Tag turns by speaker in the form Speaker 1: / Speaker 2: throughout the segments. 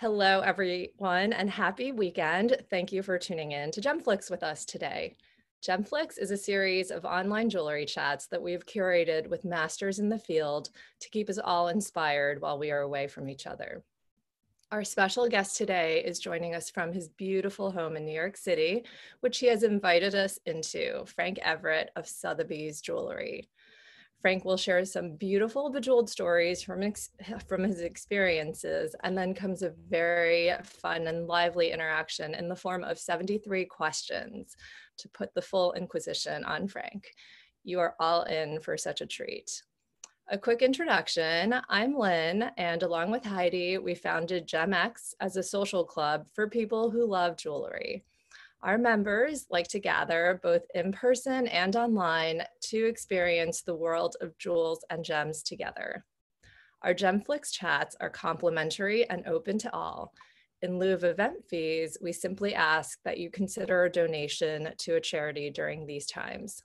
Speaker 1: Hello, everyone, and happy weekend. Thank you for tuning in to Gemflix with us today. Gemflix is a series of online jewelry chats that we've curated with masters in the field to keep us all inspired while we are away from each other. Our special guest today is joining us from his beautiful home in New York City, which he has invited us into, Frank Everett of Sotheby's Jewelry. Frank will share some beautiful bejeweled stories from, ex- from his experiences, and then comes a very fun and lively interaction in the form of 73 questions to put the full inquisition on Frank. You are all in for such a treat. A quick introduction I'm Lin, and along with Heidi, we founded GemX as a social club for people who love jewelry. Our members like to gather both in person and online to experience the world of jewels and gems together. Our Gemflix chats are complimentary and open to all. In lieu of event fees, we simply ask that you consider a donation to a charity during these times.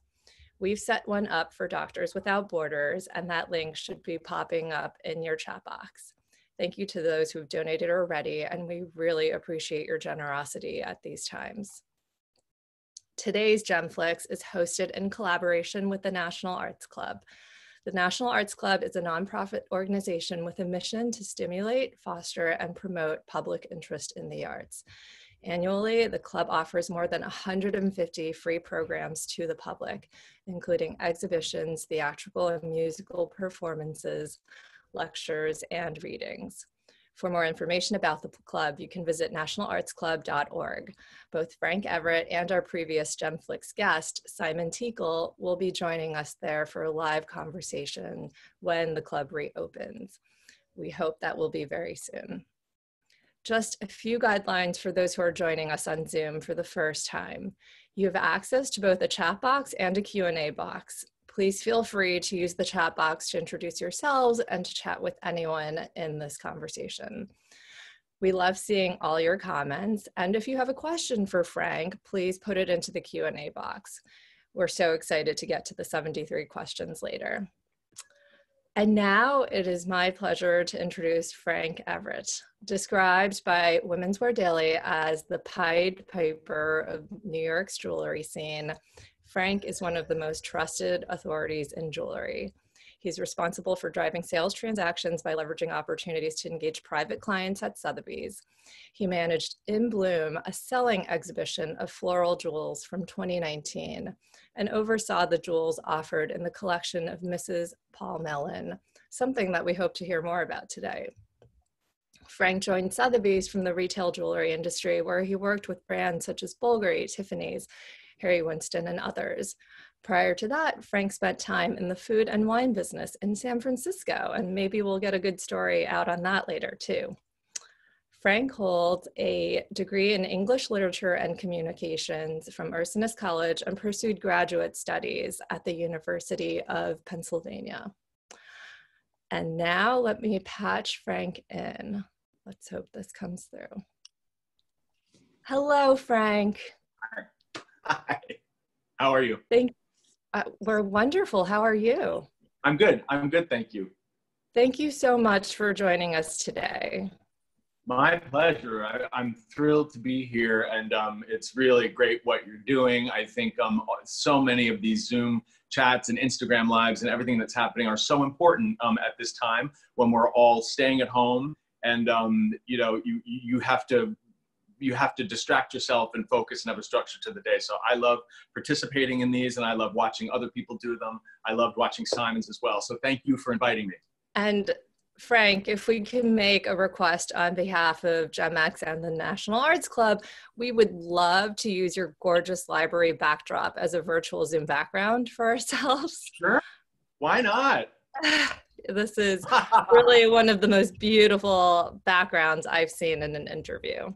Speaker 1: We've set one up for Doctors Without Borders, and that link should be popping up in your chat box. Thank you to those who've donated already, and we really appreciate your generosity at these times. Today's Gemflix is hosted in collaboration with the National Arts Club. The National Arts Club is a nonprofit organization with a mission to stimulate, foster, and promote public interest in the arts. Annually, the club offers more than 150 free programs to the public, including exhibitions, theatrical and musical performances, lectures, and readings. For more information about the club, you can visit nationalartsclub.org. Both Frank Everett and our previous Gemflix guest, Simon Teakle, will be joining us there for a live conversation when the club reopens. We hope that will be very soon. Just a few guidelines for those who are joining us on Zoom for the first time. You have access to both a chat box and a Q&A box please feel free to use the chat box to introduce yourselves and to chat with anyone in this conversation. We love seeing all your comments. And if you have a question for Frank, please put it into the Q&A box. We're so excited to get to the 73 questions later. And now it is my pleasure to introduce Frank Everett, described by Women's Wear Daily as the Pied Piper of New York's jewelry scene Frank is one of the most trusted authorities in jewelry. He's responsible for driving sales transactions by leveraging opportunities to engage private clients at Sotheby's. He managed In Bloom, a selling exhibition of floral jewels from 2019, and oversaw the jewels offered in the collection of Mrs. Paul Mellon, something that we hope to hear more about today. Frank joined Sotheby's from the retail jewelry industry, where he worked with brands such as Bulgari, Tiffany's, Harry Winston, and others. Prior to that, Frank spent time in the food and wine business in San Francisco, and maybe we'll get a good story out on that later too. Frank holds a degree in English Literature and Communications from Ursinus College and pursued graduate studies at the University of Pennsylvania. And now let me patch Frank in. Let's hope this comes through. Hello, Frank.
Speaker 2: Hi. How are you?
Speaker 1: Thank. Uh, we're wonderful. How are you?
Speaker 2: I'm good. I'm good. Thank you.
Speaker 1: Thank you so much for joining us today.
Speaker 2: My pleasure. I, am thrilled to be here, and um, it's really great what you're doing. I think um, so many of these Zoom chats and Instagram lives and everything that's happening are so important um, at this time when we're all staying at home, and um, you know, you you have to you have to distract yourself and focus and have a structure to the day. So I love participating in these and I love watching other people do them. I loved watching Simon's as well. So thank you for inviting me.
Speaker 1: And Frank, if we can make a request on behalf of GemX and the National Arts Club, we would love to use your gorgeous library backdrop as a virtual Zoom background for ourselves.
Speaker 2: Sure. Why not?
Speaker 1: this is really one of the most beautiful backgrounds I've seen in an interview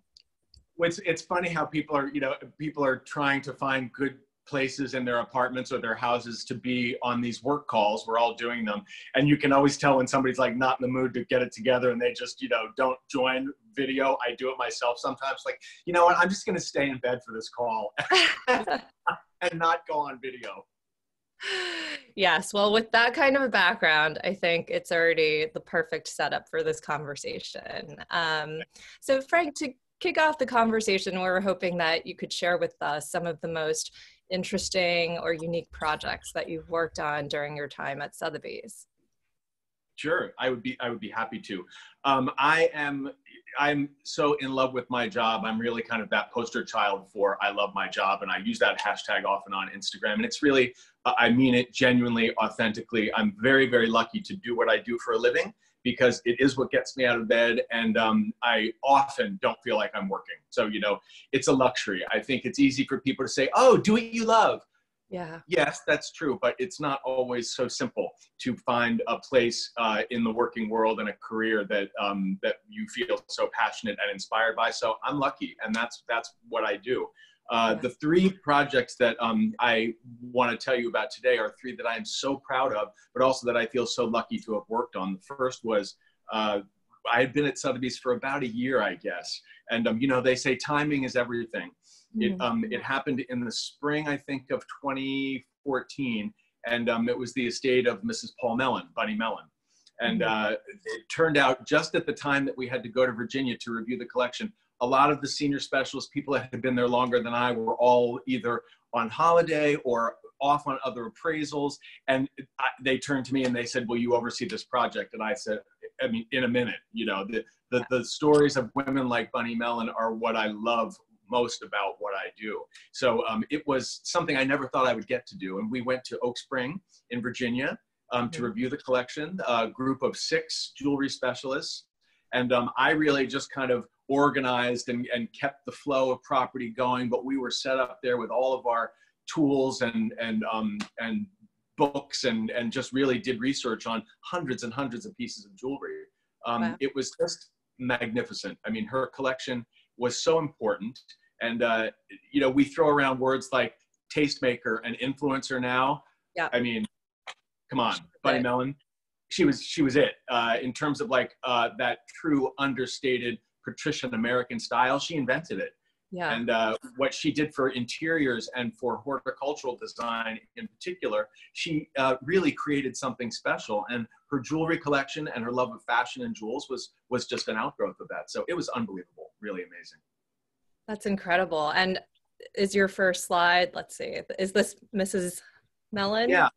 Speaker 2: it's it's funny how people are you know people are trying to find good places in their apartments or their houses to be on these work calls. We're all doing them. And you can always tell when somebody's like not in the mood to get it together and they just you know don't join video. I do it myself sometimes. Like you know what? I'm just going to stay in bed for this call and not go on video.
Speaker 1: Yes. Well, with that kind of a background, I think it's already the perfect setup for this conversation. Um, so, Frank, to kick off the conversation, we're hoping that you could share with us some of the most interesting or unique projects that you've worked on during your time at Sotheby's.
Speaker 2: Sure, I would be I would be happy to. Um, I am I'm so in love with my job. I'm really kind of that poster child for I love my job, and I use that hashtag often on Instagram. And it's really I mean it genuinely, authentically. I'm very very lucky to do what I do for a living because it is what gets me out of bed, and um, I often don't feel like I'm working. So you know, it's a luxury. I think it's easy for people to say, "Oh, do what you love."
Speaker 1: Yeah.
Speaker 2: Yes, that's true, but it's not always so simple to find a place uh, in the working world and a career that um, that you feel so passionate and inspired by. So I'm lucky, and that's that's what I do. Uh. The three projects that um, I want to tell you about today are three that I am so proud of, but also that I feel so lucky to have worked on. The first was uh, I had been at Sotheby's for about a year, I guess, and um, you know they say timing is everything. It, mm-hmm. um, it happened in the spring, I think, of 2014, and um, it was the estate of Mrs. Paul Mellon, Bunny Mellon. And mm-hmm. uh, it turned out just at the time that we had to go to Virginia to review the collection, a lot of the senior specialists, people that had been there longer than I, were all either on holiday or off on other appraisals. And I, they turned to me and they said, Will you oversee this project? And I said, I mean, in a minute, you know, the, the, the stories of women like Bunny Mellon are what I love most about what I do. So um, it was something I never thought I would get to do. And we went to Oak Spring in Virginia um, to mm-hmm. review the collection, a group of six jewelry specialists. And um, I really just kind of organized and, and kept the flow of property going. But we were set up there with all of our tools and, and, um, and books and, and just really did research on hundreds and hundreds of pieces of jewelry. Um, wow. It was just magnificent. I mean, her collection was so important. And, uh, you know, we throw around words like tastemaker and influencer now.
Speaker 1: Yeah.
Speaker 2: I mean, come on, Bunny Mellon. She was, she was it uh, in terms of like uh, that true understated patrician American style. She invented it.
Speaker 1: Yeah.
Speaker 2: And uh, what she did for interiors and for horticultural design in particular, she uh, really created something special. And her jewelry collection and her love of fashion and jewels was was just an outgrowth of that. So it was unbelievable, really amazing.
Speaker 1: That's incredible. And is your first slide? Let's see. Is this Mrs. Mellon?
Speaker 2: Yeah.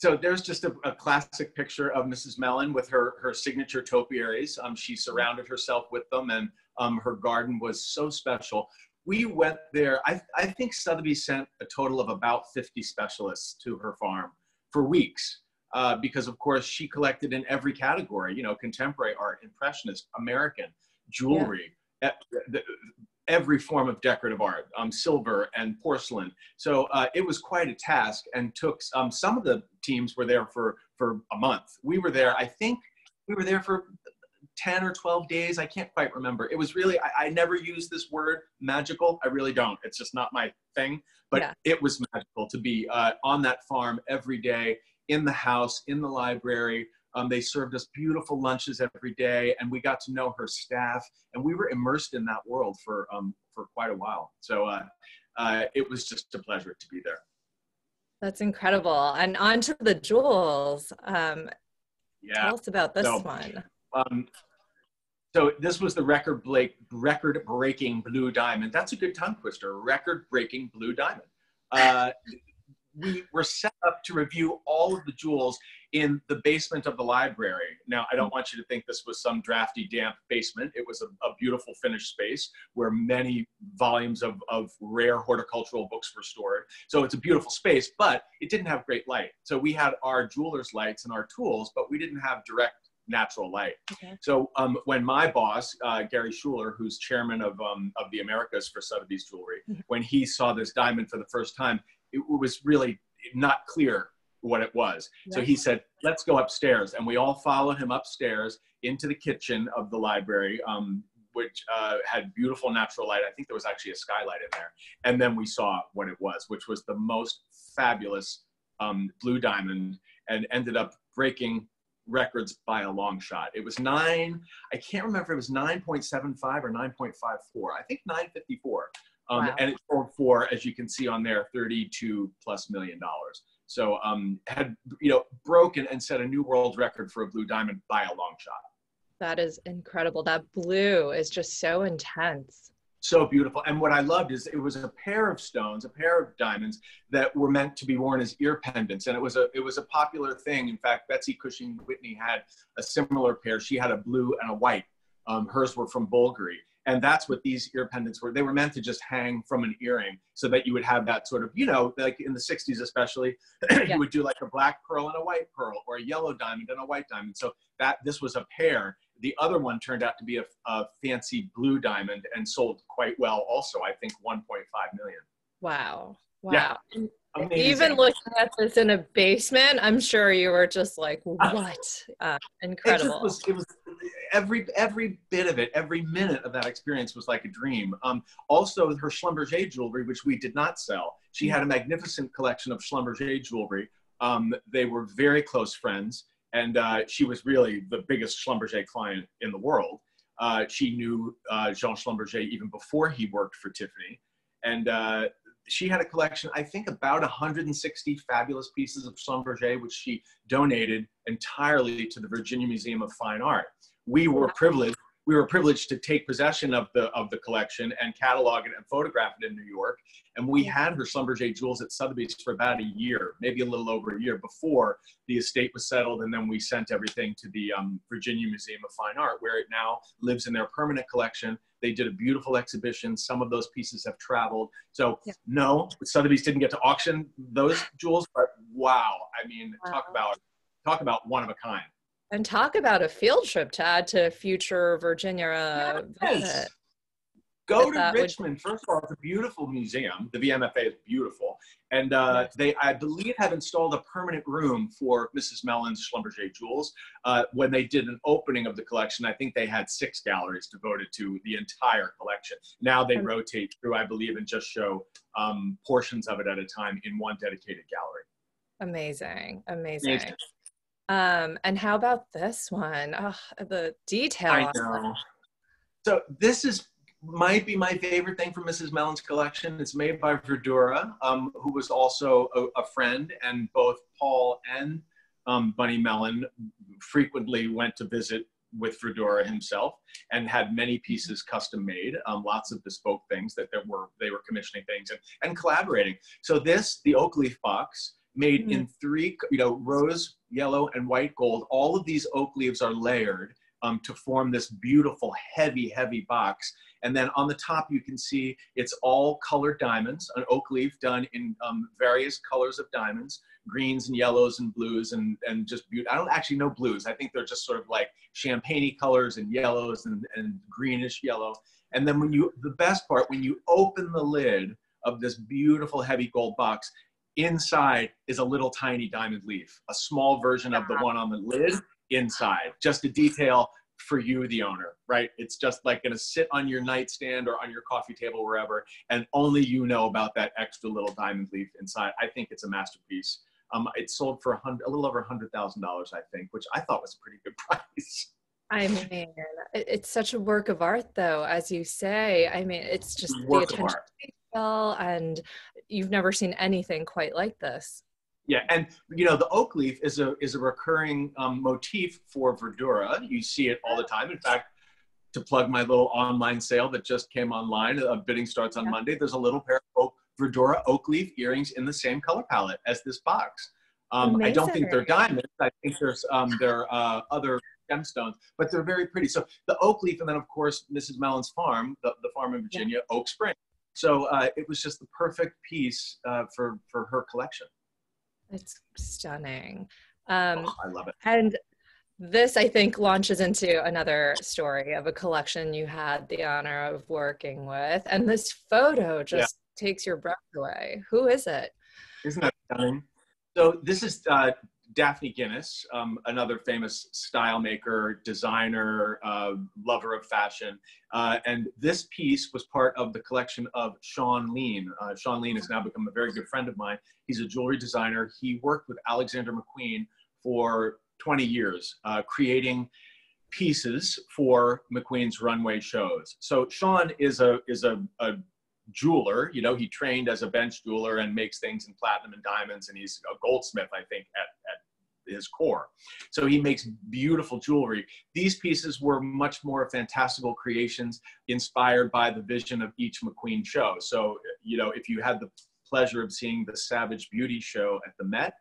Speaker 2: So there's just a, a, classic picture of Mrs. Mellon with her her signature topiaries. Um, she surrounded herself with them, and um, her garden was so special. We went there. I, I think Sotheby sent a total of about 50 specialists to her farm for weeks uh, because of course she collected in every category you know contemporary art impressionist american jewelry yeah. Every form of decorative art um, silver and porcelain so uh, it was quite a task and took um, some of the teams were there for for a month we were there i think we were there for 10 or 12 days i can't quite remember it was really i, I never use this word magical i really don't it's just not my thing but yeah. it was magical to be uh, on that farm every day in the house, in the library. Um, they served us beautiful lunches every day, and we got to know her staff, and we were immersed in that world for um, for quite a while. So uh, uh, it was just a pleasure to be there.
Speaker 1: That's incredible. And on to the jewels. Um, yeah. Tell us about this so, one. Um,
Speaker 2: so this was the record break, record breaking blue diamond. That's a good tongue twister. Record breaking blue diamond. Uh, we were set up to review all of the jewels in the basement of the library. Now, I don't want you to think this was some drafty, damp basement. It was a, a beautiful finished space where many volumes of, of rare horticultural books were stored. So it's a beautiful space, but it didn't have great light. So we had our jeweler's lights and our tools, but we didn't have direct natural light. Okay. So um, when my boss, uh, Gary Schuler, who's chairman of, um, of the Americas for Sotheby's Jewelry, mm-hmm. when he saw this diamond for the first time, it was really not clear what it was. So he said, let's go upstairs. And we all followed him upstairs into the kitchen of the library, um, which uh, had beautiful natural light. I think there was actually a skylight in there. And then we saw what it was, which was the most fabulous um, blue diamond and ended up breaking records by a long shot. It was nine, I can't remember if it was 9.75 or 9.54. I think 954. Um, wow. And it sold for, as you can see on there, 32 plus million dollars. So um, had you know broken and set a new world record for a blue diamond by a long shot.
Speaker 1: That is incredible. That blue is just so intense.
Speaker 2: So beautiful. And what I loved is it was a pair of stones, a pair of diamonds that were meant to be worn as ear pendants. And it was a it was a popular thing. In fact, Betsy Cushing Whitney had a similar pair. She had a blue and a white. Um, hers were from Bulgari. And that's what these ear pendants were. They were meant to just hang from an earring so that you would have that sort of, you know, like in the 60s especially, yeah. you would do like a black pearl and a white pearl or a yellow diamond and a white diamond. So that this was a pair. The other one turned out to be a, a
Speaker 1: fancy
Speaker 2: blue diamond and sold quite well also, I think 1.5 million.
Speaker 1: Wow. Wow. Yeah. Amazing. Even looking at this in a basement, I'm sure you were just like, "What? Uh, incredible!"
Speaker 2: It was, it was every every bit of it, every minute of that experience was like a dream. Um, also, her Schlumberger jewelry, which we did not sell, she had a magnificent collection of Schlumberger jewelry. Um, they were very close friends, and uh, she was really the biggest Schlumberger client in the world. Uh, she knew uh, Jean Schlumberger even before he worked for Tiffany, and uh, she had a collection, I think about 160 fabulous pieces of Schlumberger, which she donated entirely to the Virginia Museum of Fine Art. We were privileged we were privileged to take possession of the of the collection and catalog it and photograph it in New York. And we had her Schlumberger jewels at Sotheby's for about a year, maybe a little over a year before the estate was settled. And then we sent everything to the um, Virginia Museum of Fine Art, where it now lives in their permanent collection. They did a beautiful exhibition. Some of those pieces have traveled. So yeah. no, Sotheby's didn't get to auction those jewels, but wow! I mean, wow. talk about talk about one of a kind.
Speaker 1: And talk about a field trip to add to future Virginia
Speaker 2: yes. Go to Richmond. Would... First of all, it's a beautiful museum. The VMFA is beautiful, and uh, yes. they, I believe, have installed a permanent room for Mrs. Mellon's Schlumberger jewels. Uh, when they did an opening of the collection, I think they had six galleries devoted to the entire collection. Now they rotate through, I believe, and just show um, portions of it at a time in one dedicated gallery.
Speaker 1: Amazing, amazing. amazing. Um, and how about this one? Oh, the detail.
Speaker 2: So this is might be my favorite thing from Mrs. Mellon's collection. It's made by Verdura, um, who was also a, a, friend, and both Paul and um, Bunny Mellon frequently went to visit with Verdura himself and had many pieces custom made, um, lots of bespoke things that there were they were commissioning things and, and collaborating. So this, the oak leaf box, made mm-hmm. in three, you know, rose, yellow, and white gold. All of these oak leaves are layered um, to form this beautiful, heavy, heavy box. And then on the top, you can see it's all colored diamonds, an oak leaf done in um, various colors of diamonds, greens and yellows and blues and, and just beautiful. I don't actually know blues. I think they're just sort of like champagne colors and yellows and, and greenish yellow. And then when you, the best part, when you open the lid of this beautiful heavy gold box, inside is a little tiny diamond leaf, a small version of the one on the lid inside, just a detail for you, the owner, right? It's just like going to sit on your nightstand or on your coffee table, wherever, and only you know about that extra little diamond leaf inside. I think it's a masterpiece. Um, it sold for a, hundred, a little over a hundred thousand dollars, I think, which I thought was a pretty good price.
Speaker 1: I mean, it's such a work of art, though, as you say. I mean, it's just work the attention detail, and you've never seen anything quite like this.
Speaker 2: Yeah, and you know the oak leaf is a is a recurring um, motif for Verdura. You see it all the time. In fact, to plug my little online sale that just came online, uh, bidding starts on yeah. Monday. There's a little pair of oak, Verdura oak leaf earrings in the same color palette as this box. Um, I don't think they're diamonds. I think there's um, there are uh, other gemstones, but they're very pretty. So the oak leaf, and then of course Mrs. Mellon's farm, the, the farm in Virginia, yeah. Oak Spring. So uh, it was just the perfect piece uh, for for her collection.
Speaker 1: It's stunning. Um,
Speaker 2: oh, I love it.
Speaker 1: And this, I think, launches into another story of a collection you had the honor of working with. And this photo just yeah. takes your breath away. Who is it?
Speaker 2: Isn't that stunning? So this is uh, Daphne Guinness, um, another famous style maker, designer, uh, lover of fashion. Uh, and this piece was part of the collection of Shaun Leane. Uh, Shaun Leane has now become a very good friend of mine. He's a jewelry designer. He worked with Alexander McQueen for 20 years, uh, creating pieces for McQueen's runway shows. So Shaun is a, is a, a jeweler. You know, he trained as a bench jeweler and makes things in platinum and diamonds, and he's a goldsmith, I think, at, at his core. So he makes beautiful jewelry. These pieces were much more fantastical creations inspired by the vision of each McQueen show. So, you know, if you had the pleasure of seeing the Savage Beauty show at the Met,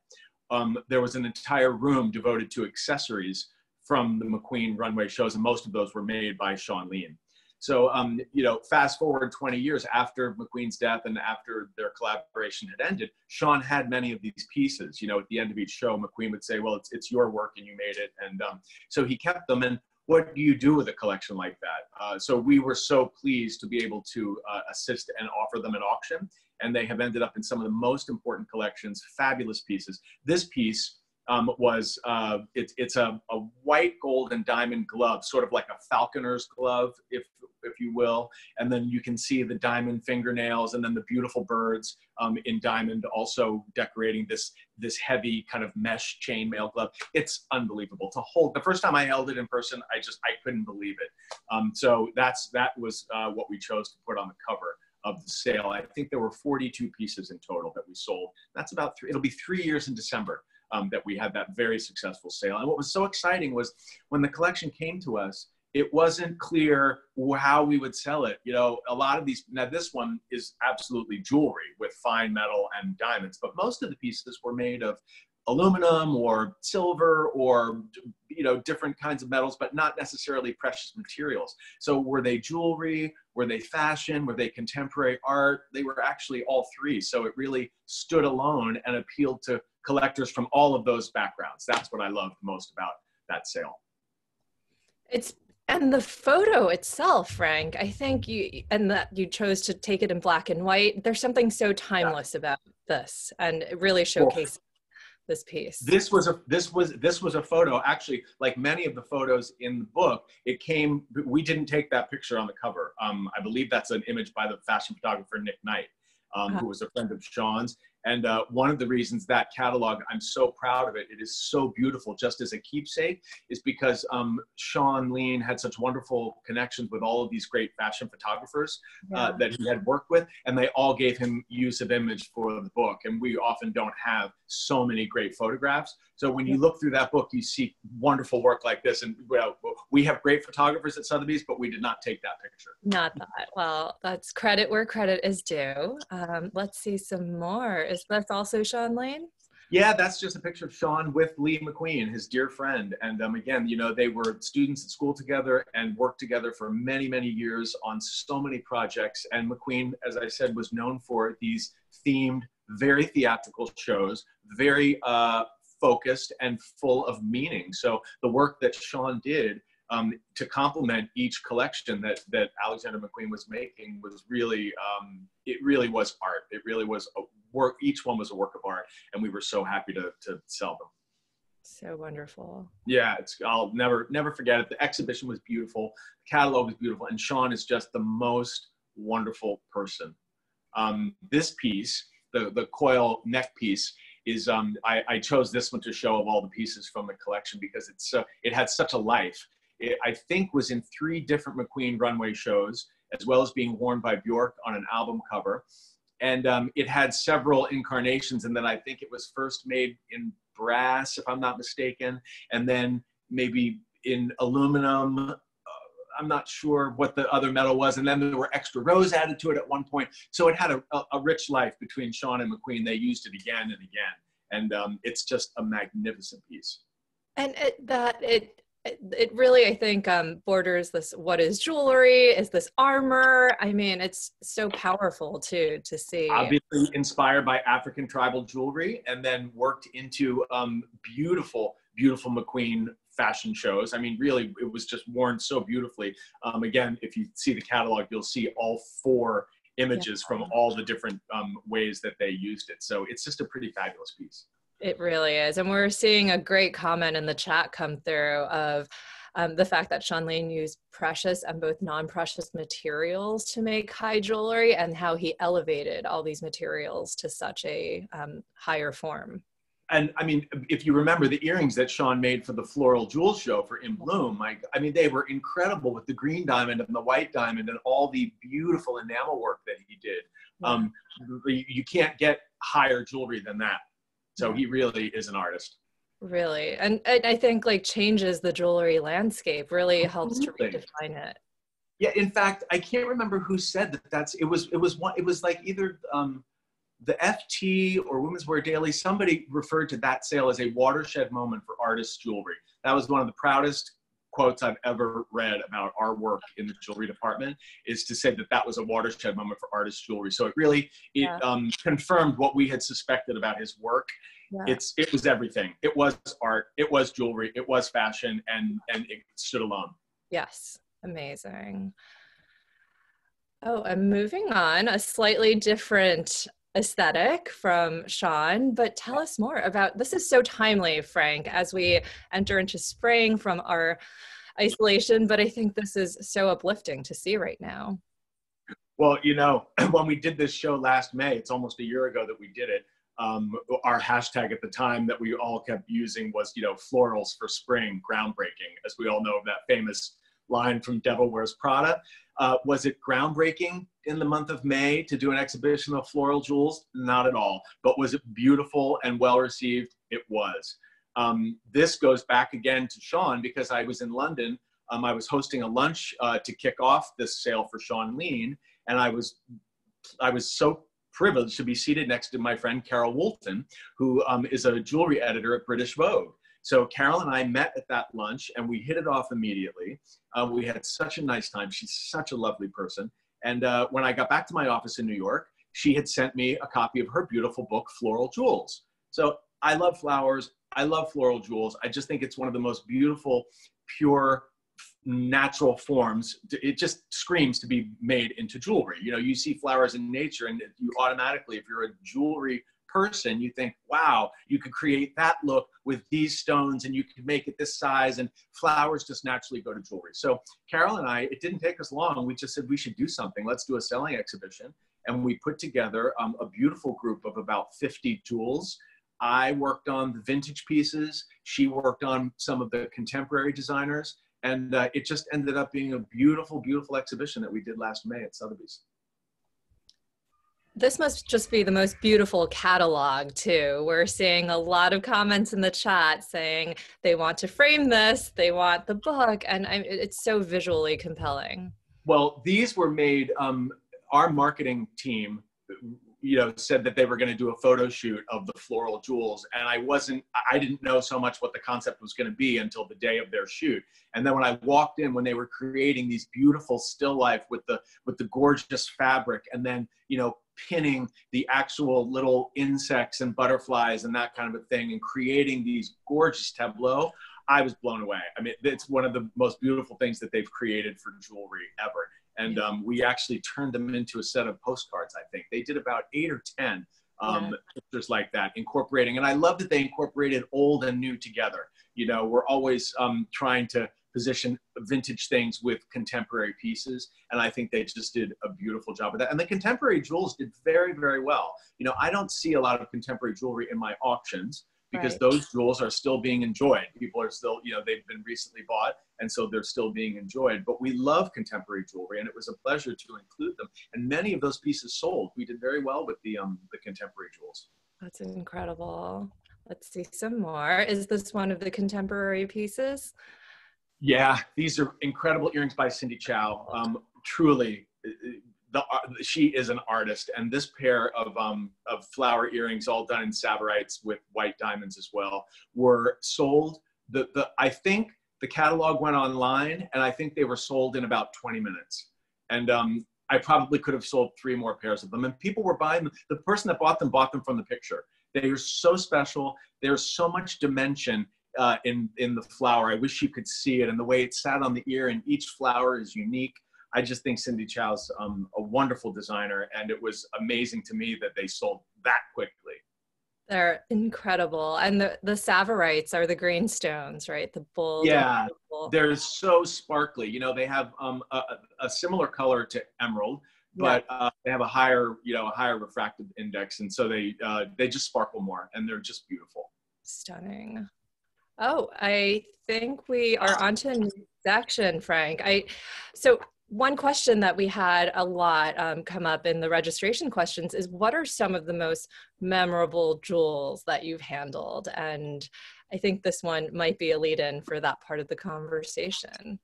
Speaker 2: um, there was an entire room devoted to accessories from the McQueen runway shows, and most of those were made by Shaun Leane. So, um, you know, fast forward 20 years after McQueen's death and after their collaboration had ended, Shaun had many of these pieces. You know, at the end of each show, McQueen would say, "Well, it's it's your work and you made it," and um, so he kept them. And what do you do with a collection like that? Uh, so we were so pleased to be able to uh, assist and offer them an auction, and they have ended up in some of the most important collections. Fabulous pieces. This piece um, was uh, it, it's a, a, white, gold, and diamond glove, sort of like a falconer's glove, if if you will. And then you can see the diamond fingernails, and then the beautiful birds um, in diamond, also decorating this this heavy kind of mesh chainmail glove. It's unbelievable to hold. The first time I held it in person, I just I couldn't believe it. Um, so that's that was uh, what we chose to put on the cover of the sale. I think there were 42 pieces in total that we sold. That's about three. It'll be three years in December um, that we had that very successful sale. And what was so exciting was when the collection came to us, it wasn't clear how we would sell it. You know, a lot of these, now this one is absolutely jewelry with fine metal and diamonds, but most of the pieces were made of aluminum or silver or you know different kinds of metals but not necessarily precious materials. So were they jewelry? Were they fashion? Were they contemporary art? They were actually all three. So it really stood alone and appealed to collectors from all of those backgrounds. That's what I loved most about that sale.
Speaker 1: It's and the photo itself, Frank, I think you and that you chose to take it in black and white. There's something so timeless yeah. about this and it really showcases this piece.
Speaker 2: This was a this was this was a photo actually like many of the photos in the book. It came we didn't take that picture on the cover. Um, I believe that's an image by the fashion photographer Nick Knight, um, uh-huh. who was a friend of Shaun's. And uh, one of the reasons that catalog, I'm so proud of it, it is so beautiful just as a keepsake, is because um, Shaun Leane had such wonderful connections with all of these great fashion photographers uh, yeah. that he had worked with, and they all gave him use of image for the book. And we often don't have so many great photographs. So when you look through that book, you see wonderful work like this. And well, we have great photographers at Sotheby's, but we did not take that picture.
Speaker 1: Not that. Well, that's credit where credit is due. Um, let's see some more. Is that also Shaun Leane?
Speaker 2: Yeah, that's just a picture of Shaun with Lee McQueen, his dear friend. And um, again, you know, they were students at school together and worked together for many, many years on so many projects. And McQueen, as I said, was known for these themed, very theatrical shows, very uh, focused and full of meaning. So the work that Shaun did um, to complement each collection that that Alexander McQueen was making was really um, it really was art. It really was a work. Each one was a work of art, and we were so happy to to sell them.
Speaker 1: So wonderful.
Speaker 2: Yeah, it's I'll never never forget it. The exhibition was beautiful. The catalog was beautiful, and Shaun is just the most wonderful person. Um, this piece, the the coil neck piece, is um, I, I, chose this one to show of all the pieces from the collection because it's uh, it had such a life. It, I think was in three different McQueen runway shows, as well as being worn by Bjork on an album cover. And um, it had several incarnations, and then I think it was first made in brass, if I'm not mistaken, and then maybe in aluminum, I'm not sure what the other metal was. And then there were extra rows added to it at one point. So it had a, a, a rich life between Shaun and McQueen. They used it again and again. And um, it's just a magnificent piece.
Speaker 1: And it, that it, it really, I think, um, borders this what is jewelry? Is this armor? I mean, it's so powerful too to see.
Speaker 2: Obviously, inspired by African tribal jewelry and then worked into um, beautiful, beautiful McQueen fashion shows. I mean, really, it was just worn so beautifully. Um, again, if you see the catalog, you'll see all four images yeah. from all the different um, ways that they used it. So it's just a pretty fabulous piece.
Speaker 1: It really is. And we're seeing a great comment in the chat come through of um, the fact that Shaun Leane used precious and both non-precious materials to make high jewelry and how he elevated all these materials to such a um, higher form.
Speaker 2: and I mean, if you remember the earrings that Shaun made for the Floral Jewels show for In Bloom, like, I mean, they were incredible with the green diamond and the white diamond and all the beautiful enamel work that he did. Um, you can't get higher jewelry than that. So he really is an artist.
Speaker 1: Really. And, and I think like changes the jewelry landscape, really helps to redefine it.
Speaker 2: Yeah. In fact, I can't remember who said that that's, it was, it was one, it was like either, um, the FT or Women's Wear Daily, somebody referred to that sale as a watershed moment for artists' jewelry. That was one of the proudest quotes I've ever read about our work in the jewelry department is to say that that was a watershed moment for artist jewelry. So it really it yeah. um, confirmed what we had suspected about his work. Yeah. It's it was everything. It was art. It was jewelry. It was fashion, and and it stood alone.
Speaker 1: Yes, amazing. Oh, I'm moving on. A slightly different aesthetic from Shaun, but tell us more about this is so timely, Frank, as we enter into spring from our isolation, but I think this is so uplifting to see right now.
Speaker 2: Well, you know, when we did this show last May, it's almost a year ago that we did it. Um, our hashtag at the time that we all kept using was, you know, florals for spring, groundbreaking, as we all know of that famous line from Devil Wears Prada. Uh, was it groundbreaking in the month of May to do an exhibition of floral jewels? Not at all. But was it beautiful and well received? It was. Um, this goes back again to Shaun because I was in London. Um, I was hosting a lunch uh, to kick off this sale for Shaun Leane, and I was I was so privileged to be seated next to my friend Carol Woolton, who um, is a jewelry editor at British Vogue. So Carol and I met at that lunch and we hit it off immediately. Uh, we had such a nice time. She's such a lovely person. And uh, when I got back to my office in New York, she had sent me a copy of her beautiful book, Floral Jewels. So I love flowers. I love floral jewels. I just think it's one of the most beautiful, pure, natural forms. It just screams to be made into jewelry. You know, you see flowers in nature, and you automatically, if you're a jewelry person, you think, wow, you could create that look with these stones and you could make it this size and flowers just naturally go to jewelry. So Carol and I, it didn't take us long. We just said we should do something. Let's do a selling exhibition. And we put together um, a beautiful group of about 50 jewels. I worked on the vintage pieces. She worked on some of the contemporary designers. And uh, it just ended up being a beautiful, beautiful exhibition that we did last May at Sotheby's.
Speaker 1: This must just be the most beautiful catalog, too. We're seeing a lot of comments in the chat saying they want to frame this, they want the book, and I, it's so visually compelling.
Speaker 2: Well, these were made, um, our marketing team you know said that they were going to do a photo shoot of the floral jewels and i wasn't i didn't know so much what the concept was going to be until the day of their shoot and then when i walked in when they were creating these beautiful still life with the with the gorgeous fabric and then you know pinning the actual little insects and butterflies and that kind of a thing and creating these gorgeous tableau i was blown away i mean it's one of the most beautiful things that they've created for jewelry ever and um, we actually turned them into a set of postcards. I think they did about eight or ten um, yeah. pictures like that, incorporating. And I love that they incorporated old and new together. You know, we're always um, trying to position vintage things with contemporary pieces, and I think they just did a beautiful job of that. And the contemporary jewels did very, very well. You know, I don't see a lot of contemporary jewelry in my auctions because right. those jewels are still being enjoyed. People are still, you know, they've been recently bought and so they're still being enjoyed. But we love contemporary jewelry and it was a pleasure to include them. And many of those pieces sold. We did very well with the um the contemporary jewels.
Speaker 1: That's incredible. Let's see some more. Is this one of the contemporary pieces?
Speaker 2: Yeah, these are incredible earrings by Cindy Chao. Um, truly, the, she is an artist, and this pair of um, of flower earrings, all done in Tsavorite with white diamonds as well, were sold. The the I think the catalog went online, and I think they were sold in about 20 minutes. And um, I probably could have sold three more pairs of them. And people were buying them. The person that bought them bought them from the picture. They are so special. There's so much dimension uh, in in the flower. I wish you could see it, and the way it sat on the ear. And each flower is unique. I just think Cindy Chao's um, a wonderful designer, and it was amazing to me that they sold that quickly.
Speaker 1: They're incredible, and the the Tsavorite are the green stones, right? The bold.
Speaker 2: Yeah, they're so sparkly. You know, they have um, a, a similar color to emerald, but yeah. uh, they have a higher, you know, a higher refractive index, and so they uh, they just sparkle more, and they're just beautiful.
Speaker 1: Stunning. Oh, I think we are on to a new section, Frank. I so one question that we had a lot um, come up in the registration questions is what are some of the most memorable jewels that you've handled? And I think this one might be a lead in for that part of the conversation.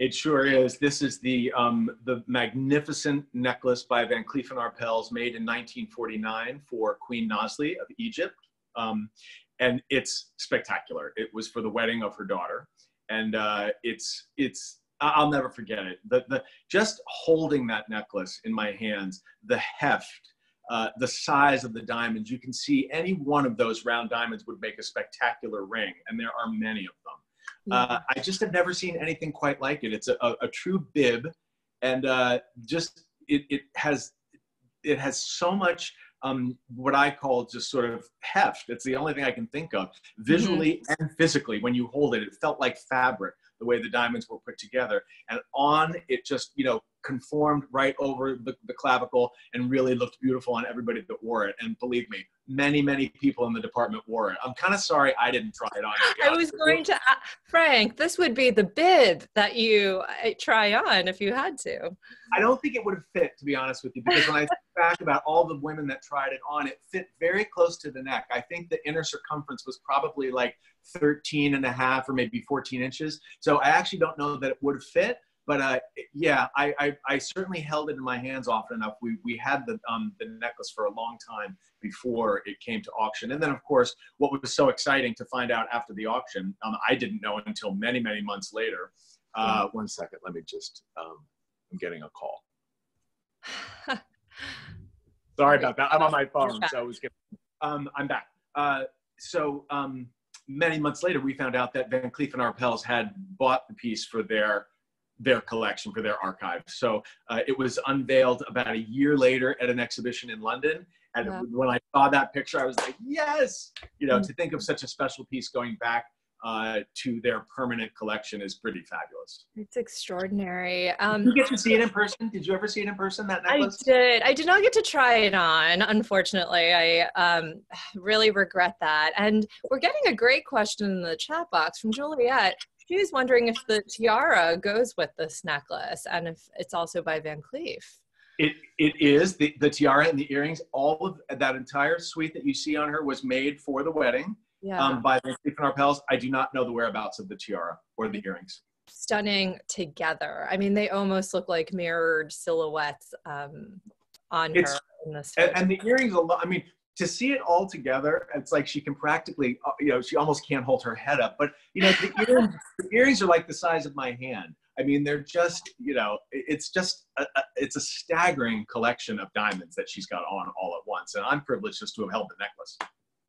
Speaker 2: It sure is. This is the um, the magnificent necklace by Van Cleef and Arpels, made in 1949 for Queen Nazli of Egypt, um, and it's spectacular. It was for the wedding of her daughter, and uh, it's it's I'll never forget it. The, the, just holding that necklace in my hands, the heft, uh, the size of the diamonds, you can see any one of those round diamonds would make a spectacular ring, and there are many of them. Uh, I just have never seen anything quite like it. It's a, a, a true bib, and uh, just it, it has it has so much um, what I call just sort of heft. It's the only thing I can think of visually mm-hmm. and physically. When you hold it, it felt like fabric the way the diamonds were put together. And on it just, you know, conformed right over the, the clavicle and really looked beautiful on everybody that wore it. And believe me, many, many people in the department wore it. I'm kind of sorry I didn't try it on.
Speaker 1: I was going to, uh, Frank, this would be the bib that you uh, try on if you had to.
Speaker 2: I don't think it would have fit, to be honest with you, because when I think back about all the women that tried it on, it fit very close to the neck. I think the inner circumference was probably like 13 and a half or maybe 14 inches. So I actually don't know that it would have fit, but uh, yeah, I, I, I, certainly held it in my hands often enough. We, we had the, um, the necklace for a long time before it came to auction. And then, of course, what was so exciting to find out after the auction, um, I didn't know until many, many months later. Uh, one second, let me just, um, I'm getting a call. Sorry about that. I'm on my phone, so I was getting, um, I'm back. Uh, so um, many months later, we found out that Van Cleef and Arpels had bought the piece for their their collection for their archive. So uh, it was unveiled about a year later at an exhibition in London. And when I saw that picture, I was like, yes, you know, mm-hmm. to think of such a special piece going back uh, to their permanent collection is pretty fabulous.
Speaker 1: It's extraordinary.
Speaker 2: Um, did you get to see it in person? Did you ever see it in person? That necklace?
Speaker 1: I did. I did not get to try it on. Unfortunately, I um, really regret that. And we're getting a great question in the chat box from Juliet. She was wondering if the tiara goes with this necklace and if it's also by Van Cleef.
Speaker 2: It, it is the, the tiara and the earrings. All of that entire suite that you see on her was made for the wedding yeah. um, by Van Cleef and Arpels. I do not know the whereabouts of the tiara or the earrings.
Speaker 1: Stunning together. I mean, they almost look like mirrored silhouettes um, on
Speaker 2: it's,
Speaker 1: her.
Speaker 2: And, and, the earrings, a lot. I mean, to see it all together, it's like she can practically, uh, you know, she almost can't hold her head up. But you know, the earrings, the earrings are like the size of my hand. I mean, they're just, you know, it's just, a, a, it's a staggering collection of diamonds that she's got on all at once. And I'm privileged just to have held the necklace.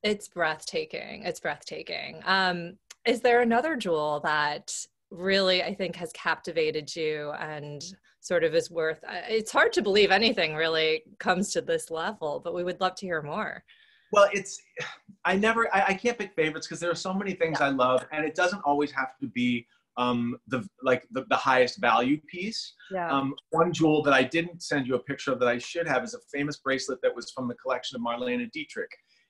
Speaker 1: It's breathtaking. It's breathtaking. Um, is there another jewel that really, I think, has captivated you and sort of is worth it's hard to believe anything really comes to this level but we would love to hear more
Speaker 2: well it's i never i, I can't pick favorites because there are so many things yeah. i love and it doesn't always have to be um, the like the, the highest value piece. Yeah. Um, one jewel that I didn't send you a picture of that I should have is a famous bracelet that was from the collection of Marlene Dietrich,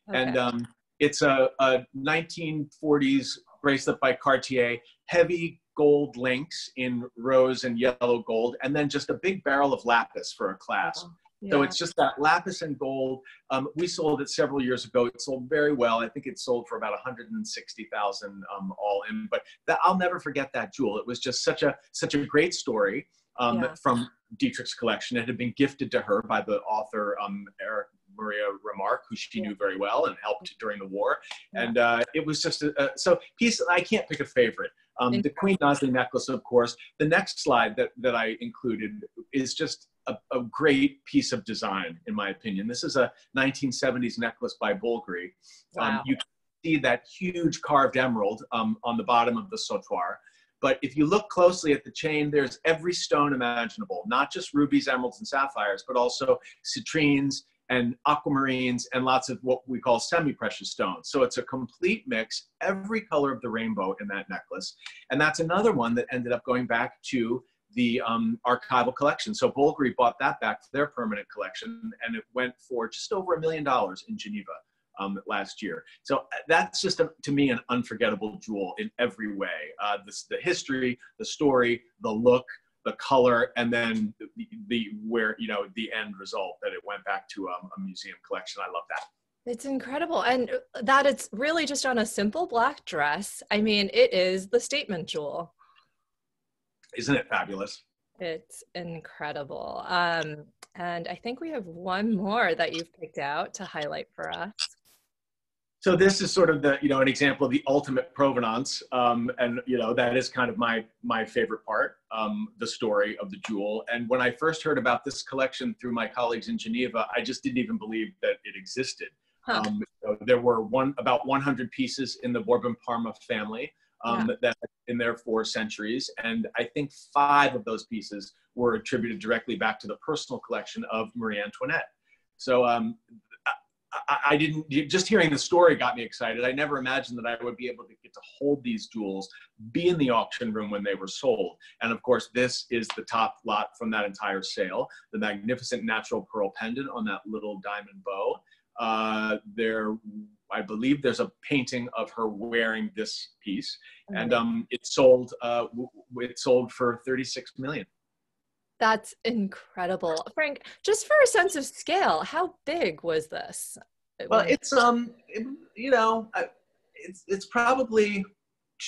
Speaker 2: okay. and um, it's a, a 1940s bracelet by Cartier, heavy gold links in rose and yellow gold, and then just a big barrel of lapis for a clasp. Oh, yeah. So it's just that lapis and gold. Um, we sold it several years ago. It sold very well. I think it sold for about 160,000 um, all in. But that, I'll never forget that jewel. It was just such a such a great story um, yeah. from Dietrich's collection. It had been gifted to her by the author um, Erich Maria Remarque, who she knew very well and helped during the war. And uh, it was just a, a so piece. I can't pick a favorite. Um, the Queen Nazli necklace, of course. The next slide that, that I included is just a, a, great piece of design, in my opinion. This is a 1970s necklace by Bulgari. Um, wow. Um, you can see that huge carved emerald um, on the bottom of the sautoir. But if you look closely at the chain, there's every stone imaginable, not just rubies, emeralds, and sapphires, but also citrines and aquamarines and lots of what we call semi-precious stones. So it's a complete mix, every color of the rainbow in that necklace. And that's another one that ended up going back to the um, archival collection. So Bulgari bought that back to their permanent collection and it went for just over a million dollars in Geneva. um, last year. So uh, that's just a, to me an unforgettable jewel in every way. Uh, this, the history, the story, the look, the color, and then the, the, where you know the end result that it went back to um, a museum collection. I love that.
Speaker 1: It's incredible. And uh, that it's really just on a simple black dress. I mean, it is the statement jewel.
Speaker 2: Isn't it fabulous?
Speaker 1: It's incredible. Um, and I think we have one more that you've picked out to highlight for us.
Speaker 2: So this is sort of the, you know, an example of the ultimate provenance. Um, and, you know, that is kind of my, my favorite part, um, the story of the jewel. And when I first heard about this collection through my colleagues in Geneva, I just didn't even believe that it existed. Huh. Um, so there were one about 100 pieces in the Bourbon Parma family um, yeah. that in their four centuries, and I think five of those pieces were attributed directly back to the personal collection of Marie Antoinette. So um, I, I, didn't just hearing the story got me excited. I never imagined that I would be able to get to hold these jewels, be in the auction room when they were sold, and of course, this is the top lot from that entire sale. The magnificent natural pearl pendant on that little diamond bow. Uh, there, I believe there's a painting of her wearing this piece, mm-hmm. and um, it sold. Uh, it sold for 36 million.
Speaker 1: That's incredible, Frank. Just for a sense of scale, how big was this?
Speaker 2: Well, it's um, it, you know, it's it's probably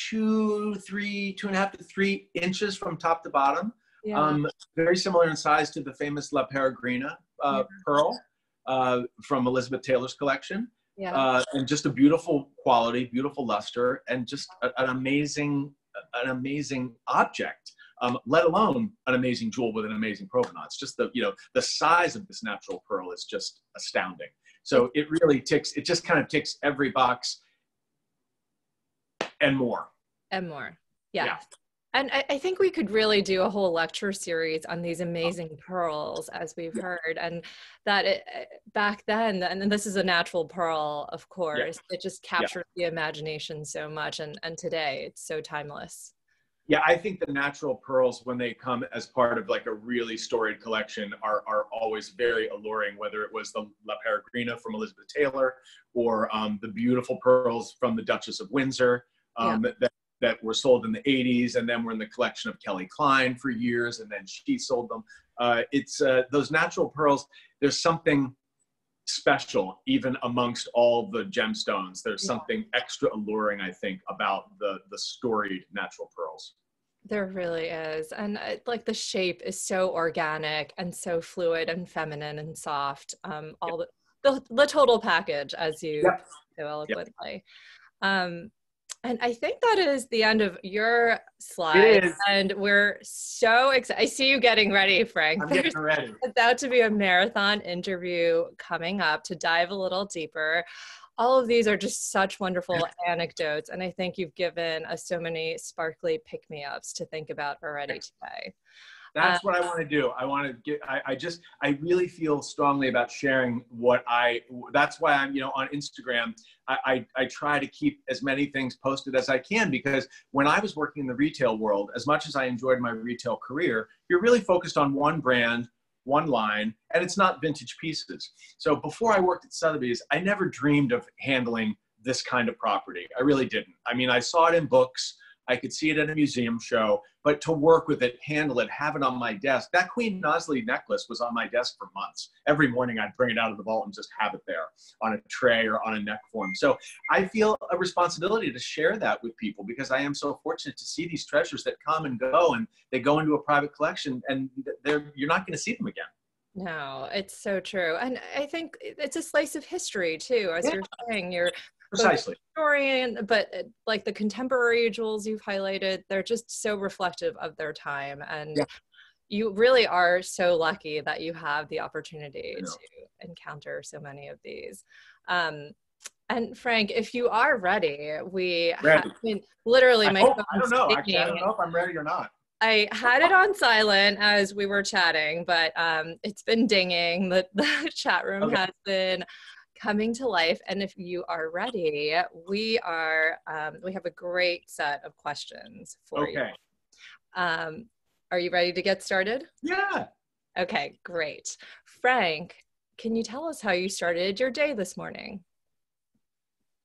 Speaker 2: two, three, two and a half to three inches from top to bottom. Yeah. Um, very similar in size to the famous La Peregrina uh, yeah. pearl uh, from Elizabeth Taylor's collection. Yeah. Uh, and just a beautiful quality, beautiful luster, and just a, an amazing, an amazing object. Um, let alone an amazing jewel with an amazing provenance. Just the you know the size of this natural pearl is just astounding. So it really ticks. It just kind of ticks every box and more.
Speaker 1: And more. Yeah. yeah. And I, I, think we could really do a whole lecture series on these amazing pearls, as we've heard, and that it, eh, back then, and this is a natural pearl, of course, yeah. it just captured yeah. the imagination so much, and and today it's so timeless.
Speaker 2: Yeah, I think the natural pearls, when they come as part of like a really storied collection, are are always very alluring. Whether it was the La Peregrina from Elizabeth Taylor, or um, the beautiful pearls from the Duchess of Windsor. Um, yeah. that that were sold in the 80s and then were in the collection of Kelly Klein for years and then she sold them. Uh, it's uh, those natural pearls, there's something special even amongst all the gemstones. There's yeah. something extra alluring, I think, about the, the storied natural pearls.
Speaker 1: There really is. And uh, like the shape is so organic and so fluid and feminine and soft. Um, all the, the, the total package, as you yep. so eloquently. Yep. Um, and I think that is the end of your slide. And we're so excited. I see you getting ready, Frank.
Speaker 2: I'm getting ready.
Speaker 1: about to be a marathon interview coming up to dive a little deeper. All of these are just such wonderful anecdotes. And I think you've given us so many sparkly pick me ups to think about already today.
Speaker 2: Uh, that's what I want to do. I want to get, I, I just, I really feel strongly about sharing what I, that's why I'm, you know, on Instagram, I, I, I try to keep as many things posted as I can because when I was working in the retail world, as much as I enjoyed my retail career, you're really focused on one brand, one line, and it's not vintage pieces. So before I worked at Sotheby's, I never dreamed of handling this kind of property. I really didn't. I mean, I saw it in books. I could see it at a museum show, but to work with it, handle it, have it on my desk. That Queen Nazli necklace was on my desk for months. Every morning I'd bring it out of the vault and just have it there on a tray or on a neck form. So I feel a responsibility to share that with people because I am so fortunate to see these treasures that come and go and they go into a private collection and they're, you're not going to see them again.
Speaker 1: No, it's so true. And I think it's a slice of history too, as yeah. you're saying. You're
Speaker 2: precisely
Speaker 1: historian but uh, like the contemporary jewels you've highlighted they're just so reflective of their time and yeah. you really are so lucky that you have the opportunity to encounter so many of these um, and Frank, if you are ready, we
Speaker 2: ready. Have, I
Speaker 1: mean, literally,
Speaker 2: I
Speaker 1: my
Speaker 2: hope, I don't know. Actually, I don't know if I'm ready or not.
Speaker 1: I had it on silent as we were chatting, but um, it's been dinging. The, the chat room okay. has been coming to life. And if you are ready, we are um, we have a great set of questions for okay. you. Um, are you ready to get started?
Speaker 2: Yeah.
Speaker 1: Okay, great. Frank, can you tell us how you started your day this morning?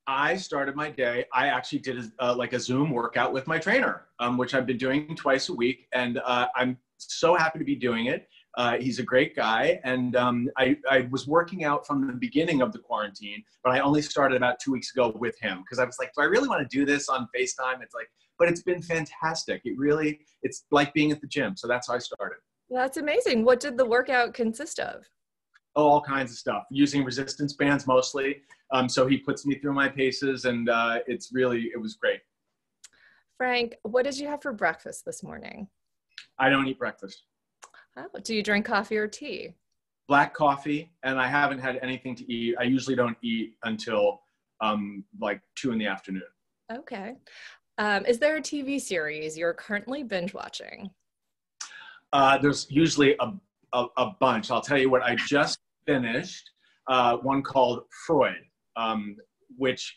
Speaker 2: I started my day. I actually did a, uh, like a Zoom workout with my trainer, um, which I've been doing twice a week, and uh, I'm so happy to be doing it. Uh, he's a great guy, and um, I, I was working out from the beginning of the quarantine, but I only started about two weeks ago with him because I was like, do I really want to do this on Facetime? It's like, but it's been fantastic. It really, it's like being at the gym. So that's how I started.
Speaker 1: That's amazing. What did the workout consist of?
Speaker 2: Oh, all kinds of stuff using resistance bands mostly. Um, so he puts me through my paces, and uh, it's really, it was great.
Speaker 1: Frank, what did you have for breakfast this morning?
Speaker 2: I don't eat breakfast.
Speaker 1: Oh, do you drink coffee or tea?
Speaker 2: Black coffee, and I haven't had anything to eat. I usually don't eat until um, like two in the afternoon.
Speaker 1: Okay. Um, is there a TV series you're currently binge watching?
Speaker 2: Uh, there's usually a, a, a, bunch. I'll tell you what I just finished. Uh, one called Freud, um, which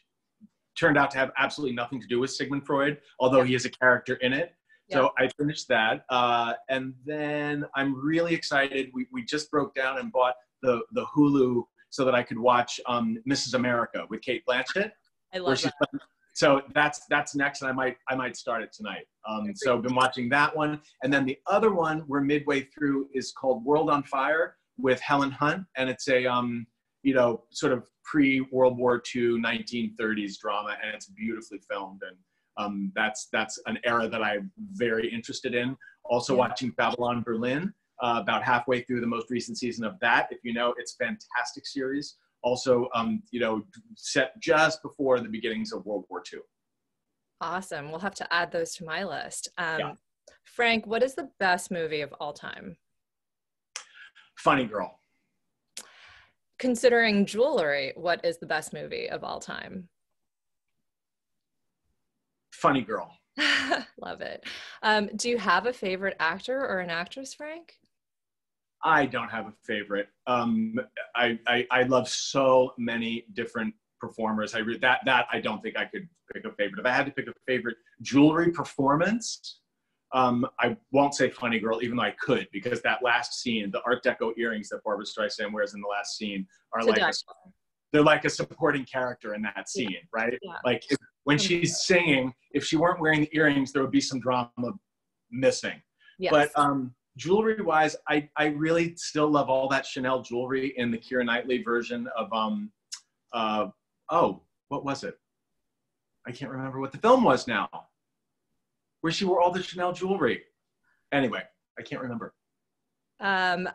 Speaker 2: turned out to have absolutely nothing to do with Sigmund Freud, although he is a character in it. So I finished that, uh, and then I'm really excited. We, we just broke down and bought the the Hulu so that I could watch um, Mrs. America with Cate Blanchett.
Speaker 1: I love that.
Speaker 2: So that's that's next, and I might I might start it tonight. Um, so I've been watching that one, and then the other one we're midway through is called World on Fire with Helen Hunt, and it's a um, you know sort of pre World War II 1930s drama, and it's beautifully filmed and um, that's that's an era that I'm very interested in. Also watching Babylon Berlin, uh, about halfway through the most recent season of that. If you know, it's fantastic series. Also, um, you know, set just before the beginnings of World War II.
Speaker 1: Awesome. We'll have to add those to my list. Um, yeah. Frank, what is the best movie of all time?
Speaker 2: Funny Girl.
Speaker 1: Considering jewelry, what is the best movie of all time?
Speaker 2: Funny girl.
Speaker 1: Love it. Um, do you have a favorite actor or an actress, Frank?
Speaker 2: I don't have a favorite. Um, I, I, I love so many different performers. I re- that that I don't think I could pick a favorite. If I had to pick a favorite jewelry performance, um, I won't say funny girl, even though I could, because that last scene, the Art Deco earrings that Barbra Streisand wears in the last scene, are like a, they're like a supporting character in that scene, yeah. right? Yeah. Like when she's singing, if she weren't wearing the earrings, there would be some drama missing. Yes. But um, jewelry wise, I, I really still love all that Chanel jewelry in the Keira Knightley version of, um, uh, oh, what was it? I can't remember what the film was now, where she wore all the Chanel jewelry. Anyway, I can't remember.
Speaker 1: Um,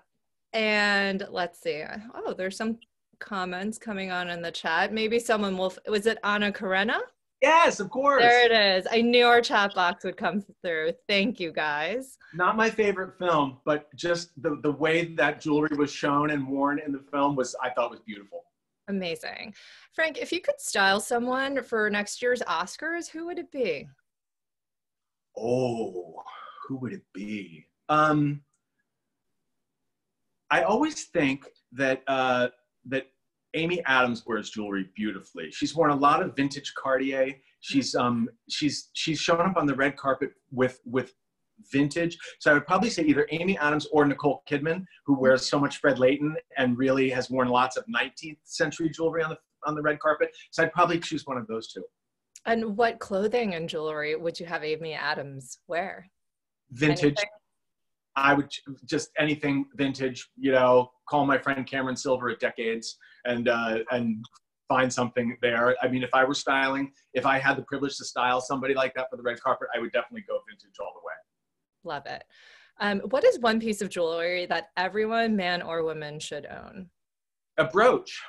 Speaker 1: and let's see. Oh, there's some comments coming on in the chat. Maybe someone will. Was it Anna Karenina?
Speaker 2: Yes, of course.
Speaker 1: There it is. I knew our chat box would come through. Thank you guys.
Speaker 2: Not my favorite film, but just the, the way that jewelry was shown and worn in the film was, I thought was beautiful.
Speaker 1: Amazing. Frank, if you could style someone for next year's Oscars, who would it be?
Speaker 2: Oh, who would it be? Um, I always think that uh, that Amy Adams wears jewelry beautifully. She's worn a lot of vintage Cartier. She's um she's she's shown up on the red carpet with with vintage. So I would probably say either Amy Adams or Nicole Kidman, who wears so much Fred Leighton and really has worn lots of 19th century jewelry on the on the red carpet. So I'd probably choose one of those two.
Speaker 1: And what clothing and jewelry would you have Amy Adams wear?
Speaker 2: Vintage. Anything? I would just anything vintage, you know, call my friend Cameron Silver at Decades and uh, and find something there. I mean, if I were styling, if I had the privilege to style somebody like that for the red carpet, I would definitely go vintage all the way.
Speaker 1: Love it. Um, what is one piece of jewelry that everyone, man or woman, should own?
Speaker 2: A brooch.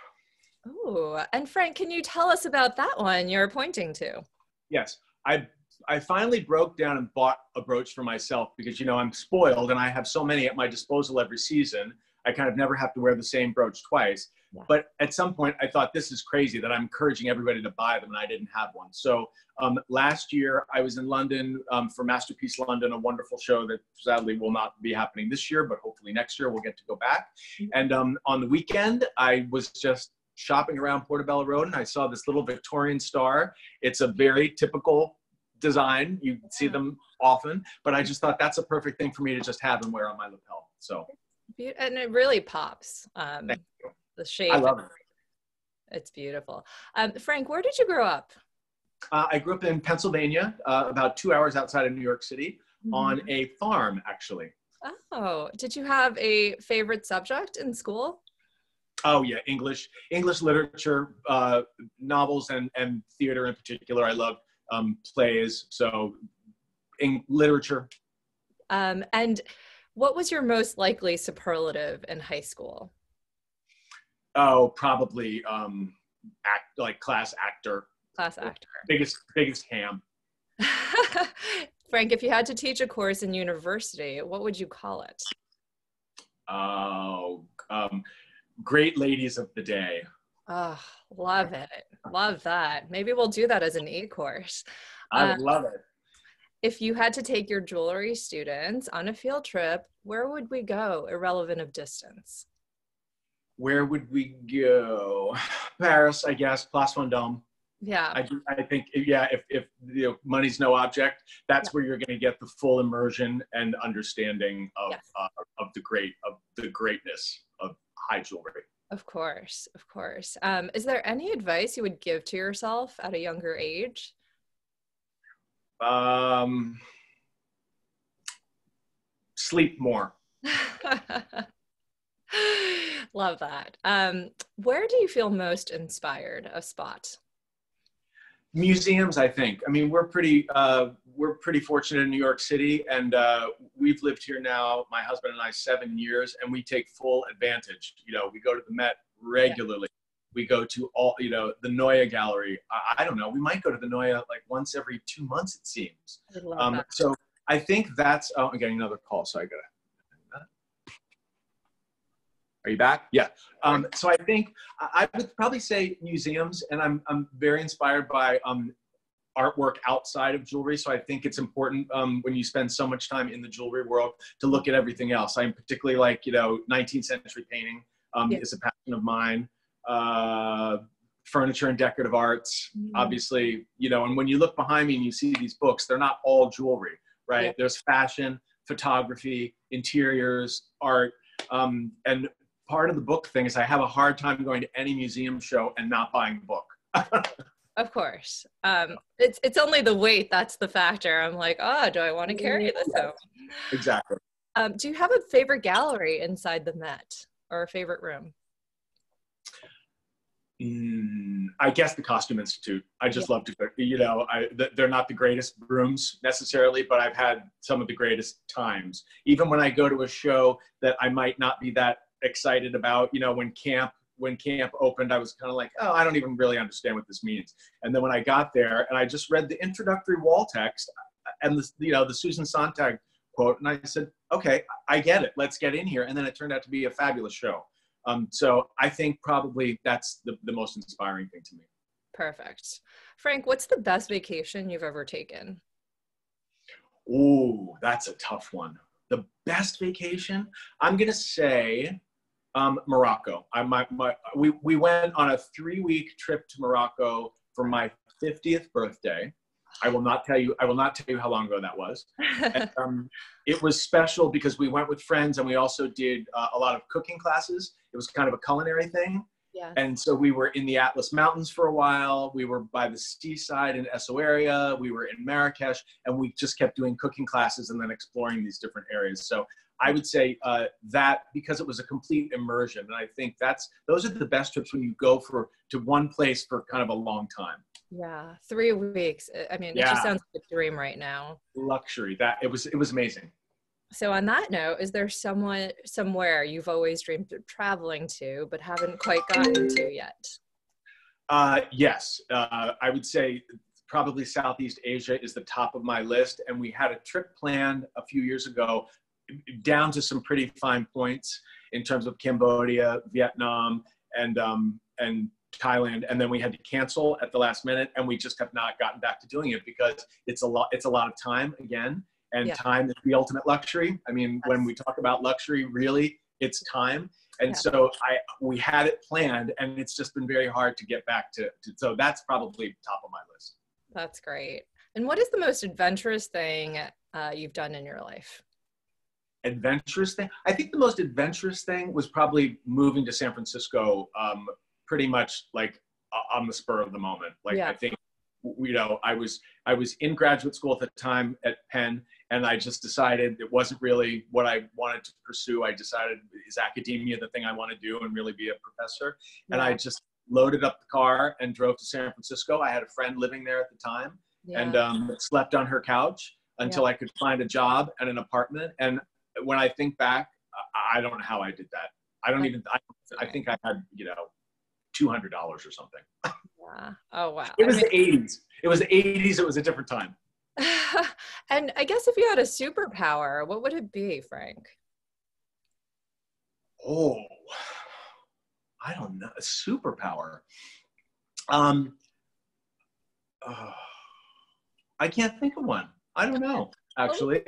Speaker 1: Oh, and Frank, can you tell us about that one you're pointing to?
Speaker 2: Yes, I I finally broke down and bought a brooch for myself because you know I'm spoiled and I have so many at my disposal every season. I kind of never have to wear the same brooch twice. Yeah. But at some point, I thought this is crazy that I'm encouraging everybody to buy them, and I didn't have one. So um, last year, I was in London um, for Masterpiece London, a wonderful show that sadly will not be happening this year, but hopefully next year we'll get to go back. Mm-hmm. And um, on the weekend, I was just shopping around Portobello Road, and I saw this little Victorian star. It's a very typical design. You see them often, but I just thought that's a perfect thing for me to just have and wear on my lapel. So,
Speaker 1: and it really pops. Um, the shape.
Speaker 2: I love it.
Speaker 1: It's beautiful. Um, Frank, where did you grow up?
Speaker 2: Uh, I grew up in Pennsylvania, uh, about two hours outside of New York City, mm-hmm. on a farm, actually.
Speaker 1: Oh, did you have a favorite subject in school?
Speaker 2: Oh yeah, English, English literature, uh, novels, and and theater in particular. I love um, plays, so in literature.
Speaker 1: Um, and what was your most likely superlative in high school?
Speaker 2: Oh, probably um, act like class actor.
Speaker 1: Class actor.
Speaker 2: Biggest biggest ham.
Speaker 1: Frank, if you had to teach a course in university, what would you call it?
Speaker 2: Oh, um, great ladies of the day.
Speaker 1: Oh, love it. Love that. Maybe we'll do that as an e-course.
Speaker 2: I um, love it.
Speaker 1: If you had to take your jewelry students on a field trip, where would we go, irrelevant of distance?
Speaker 2: Where would we go? Paris, I guess, Place Vendôme.
Speaker 1: Yeah.
Speaker 2: I, I think, yeah, if, if you know, money's no object, that's yeah. where you're going to get the full immersion and understanding of, yes. uh, of the great, of the greatness of high jewelry.
Speaker 1: Of course, of course. Um, is there any advice you would give to yourself at a younger age?
Speaker 2: Um, sleep more.
Speaker 1: Love that. Um, where do you feel most inspired? A spot?
Speaker 2: Museums i think. I mean we're pretty uh, we're pretty fortunate in new york city and uh, we've lived here now my husband and i seven years and we take full advantage. You know we go to the met regularly. Yeah. we go to all you know the Neue gallery. I, I, don't know. We might go to the Neue like once every two months it seems. I um, so i think that's oh i'm getting another call so i gotta are you back? Yeah. Um, so I think I would probably say museums, and I'm, I'm very inspired by um, artwork outside of jewelry. So I think it's important um, when you spend so much time in the jewelry world to look at everything else. I'm particularly like, you know, 19th century painting um, yeah. is a passion of mine. Uh, furniture and decorative arts, mm-hmm. obviously, you know, and when you look behind me and you see these books, they're not all jewelry, right? Yeah. There's fashion, photography, interiors, art, um, and part of the book thing is I have a hard time going to any museum show and not buying the book.
Speaker 1: of course. Um, it's it's only the weight that's the factor. I'm like, oh, do I want to carry this home?
Speaker 2: Exactly.
Speaker 1: Um, do you have a favorite gallery inside the Met or a favorite room?
Speaker 2: Mm, I guess the Costume Institute. I just yeah. love to, you know, I, they're not the greatest rooms necessarily, but I've had some of the greatest times. Even when I go to a show that I might not be that excited about. You know, when camp when camp opened, I was kind of like, oh, I don't even really understand what this means. And then when I got there and I just read the introductory wall text and the you know the Susan Sontag quote, and I said, okay, I get it. Let's get in here. And then it turned out to be a fabulous show. Um, so I think probably that's the, the most inspiring thing to me.
Speaker 1: Perfect. Frank, what's the best vacation you've ever taken?
Speaker 2: Oh, that's a tough one. The best vacation? I'm going to say um, Morocco. I, my, my, we, we went on a three week trip to Morocco for my 50th birthday. I will not tell you. I will not tell you how long ago that was. and, um, it was special because we went with friends, and we also did uh, a lot of cooking classes. It was kind of a culinary thing.
Speaker 1: Yeah.
Speaker 2: And so we were in the Atlas Mountains for a while. We were by the seaside in Essaouira. We were in Marrakesh, and we just kept doing cooking classes and then exploring these different areas. So I would say uh, that because it was a complete immersion, and I think that's those are the best trips when you go for to one place for kind of a long time.
Speaker 1: Yeah, three weeks. I mean, yeah. it just sounds like a dream right now.
Speaker 2: Luxury. That it was. It was amazing.
Speaker 1: So on that note, is there someone somewhere you've always dreamed of traveling to but haven't quite gotten to yet?
Speaker 2: Uh, yes, uh, I would say probably Southeast Asia is the top of my list. And we had a trip planned a few years ago down to some pretty fine points in terms of Cambodia, Vietnam, and um, and Thailand, and then we had to cancel at the last minute, and we just have not gotten back to doing it because it's a lot. It's a lot of time again, and yeah. time is the ultimate luxury. I mean, yes. when we talk about luxury, really, it's time. And yeah. so I we had it planned, and it's just been very hard to get back to, to. So that's probably top of my list.
Speaker 1: That's great. And what is the most adventurous thing uh, you've done in your life?
Speaker 2: Adventurous thing. I think the most adventurous thing was probably moving to San Francisco um, pretty much like on the spur of the moment. Like yeah. I think you know I was I was in graduate school at the time at Penn, and I just decided it wasn't really what I wanted to pursue. I decided is academia the thing I want to do and really be a professor, yeah. and I just loaded up the car and drove to San Francisco. I had a friend living there at the time, yeah. and um, slept on her couch until I could find a job and an apartment. And when I think back, I don't know how I did that. I don't even. I, I think I had you know two hundred dollars or something.
Speaker 1: Yeah. Oh wow.
Speaker 2: It was I mean, the eighties. It was the eighties. It was a different time.
Speaker 1: and I guess if you had a superpower, what would it be, Frank?
Speaker 2: Oh, I don't know. A superpower. Um. Oh, I can't think of one. I don't know. Actually.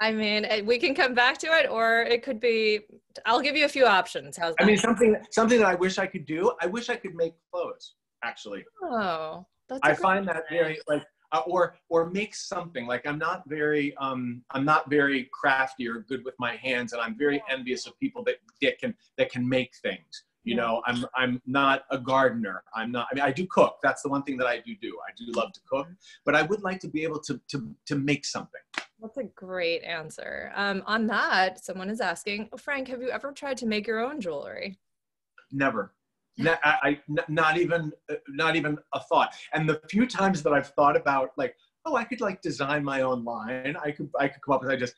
Speaker 1: I mean, eh, we can come back to it, or it could be. I'll give you a few options. How's that?
Speaker 2: I mean, something something that I wish I could do. I wish I could make clothes. Actually.
Speaker 1: Oh,
Speaker 2: that's. I find that very like, uh, or or make something. Like I'm not very um I'm not very crafty or good with my hands, and I'm very envious of people that, that can that can make things. You yeah. know, I'm I'm not a gardener. I'm not. I mean, I do cook. That's the one thing that I do do. I do love to cook, but I would like to be able to to to make something.
Speaker 1: That's a great answer. Um, on that, someone is asking, oh, Frank, have you ever tried to make your own jewelry?
Speaker 2: Never. not, I, not even uh, not even a thought. And the few times that I've thought about like, oh, I could like design my own line. I could I could come up with I just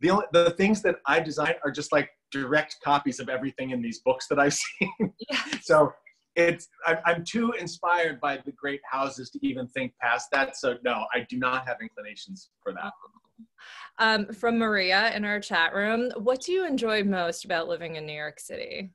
Speaker 2: the only the things that I design are just like direct copies of everything in these books that I've seen. Yes. so it's I'm, I'm too inspired by the great houses to even think past that. So no, I do not have inclinations for that.
Speaker 1: Um, from Maria in our chat room, what do you enjoy most about living in New York City?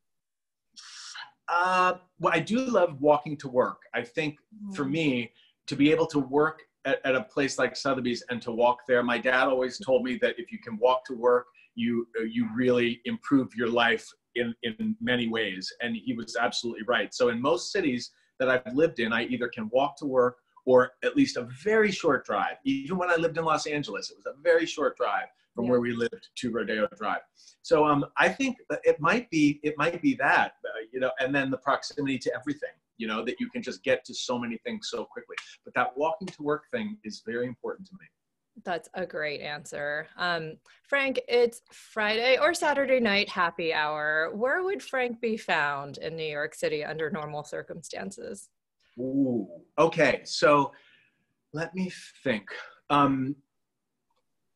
Speaker 2: Uh, well, I do love walking to work. I think for mm. me, to be able to work at, at, a place like Sotheby's and to walk there, my dad always told me that if you can walk to work, you you really improve your life in in many ways, and he was absolutely right. So in most cities that I've lived in, I either can walk to work or at least a very short drive. Even when I lived in Los Angeles, it was a very short drive from yeah. where we lived to Rodeo Drive. So um, I think it might be it might be that uh, you know, and then the proximity to everything. You know that you can just get to so many things so quickly. But that walking to work thing is very important to me.
Speaker 1: That's a great answer. Um, Frank, it's Friday or Saturday night happy hour. Where would Frank be found in New York City under normal circumstances?
Speaker 2: Ooh, okay. So let me think. Um,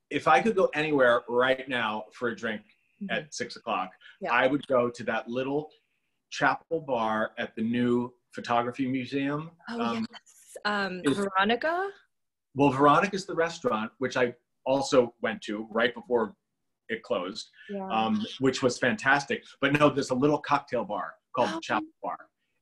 Speaker 2: if I could go anywhere right now for a drink mm-hmm. at six o'clock, yeah. I would go to that little chapel bar at the new photography museum.
Speaker 1: Oh, um, yes. Um, Veronika?
Speaker 2: Well, Veronika's the restaurant, which I also went to right before it closed, yeah. um, which was fantastic. But no, there's a little cocktail bar called oh. the Chapel Bar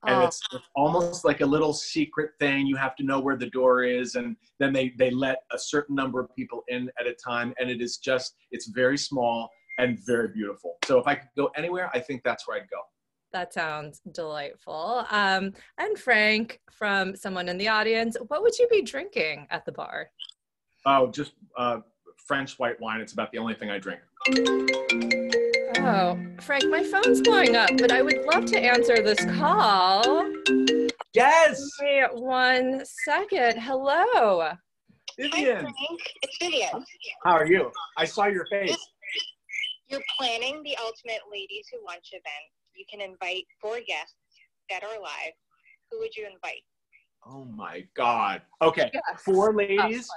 Speaker 2: and oh. it's, it's, almost like a little secret thing. You have to know where the door is and then they they let a certain number of people in at a time and it is just it's very small and very beautiful. So if i could go anywhere i think that's where i'd go.
Speaker 1: That sounds delightful. Um, and frank from someone in the audience what would you be drinking at the bar?
Speaker 2: Oh just uh, french white wine. It's about the only thing i drink
Speaker 1: Oh, Frank, my phone's blowing up, but I would love to answer this call.
Speaker 2: Yes.
Speaker 1: Wait one second. Hello.
Speaker 2: Vivian.
Speaker 3: Hi, Frank. It's Vivian.
Speaker 2: How are you? I saw your face.
Speaker 3: You're planning the Ultimate Ladies Who Lunch event. You can invite four guests that are live. Who would you invite?
Speaker 2: Oh my God. Okay. Yes. Four ladies.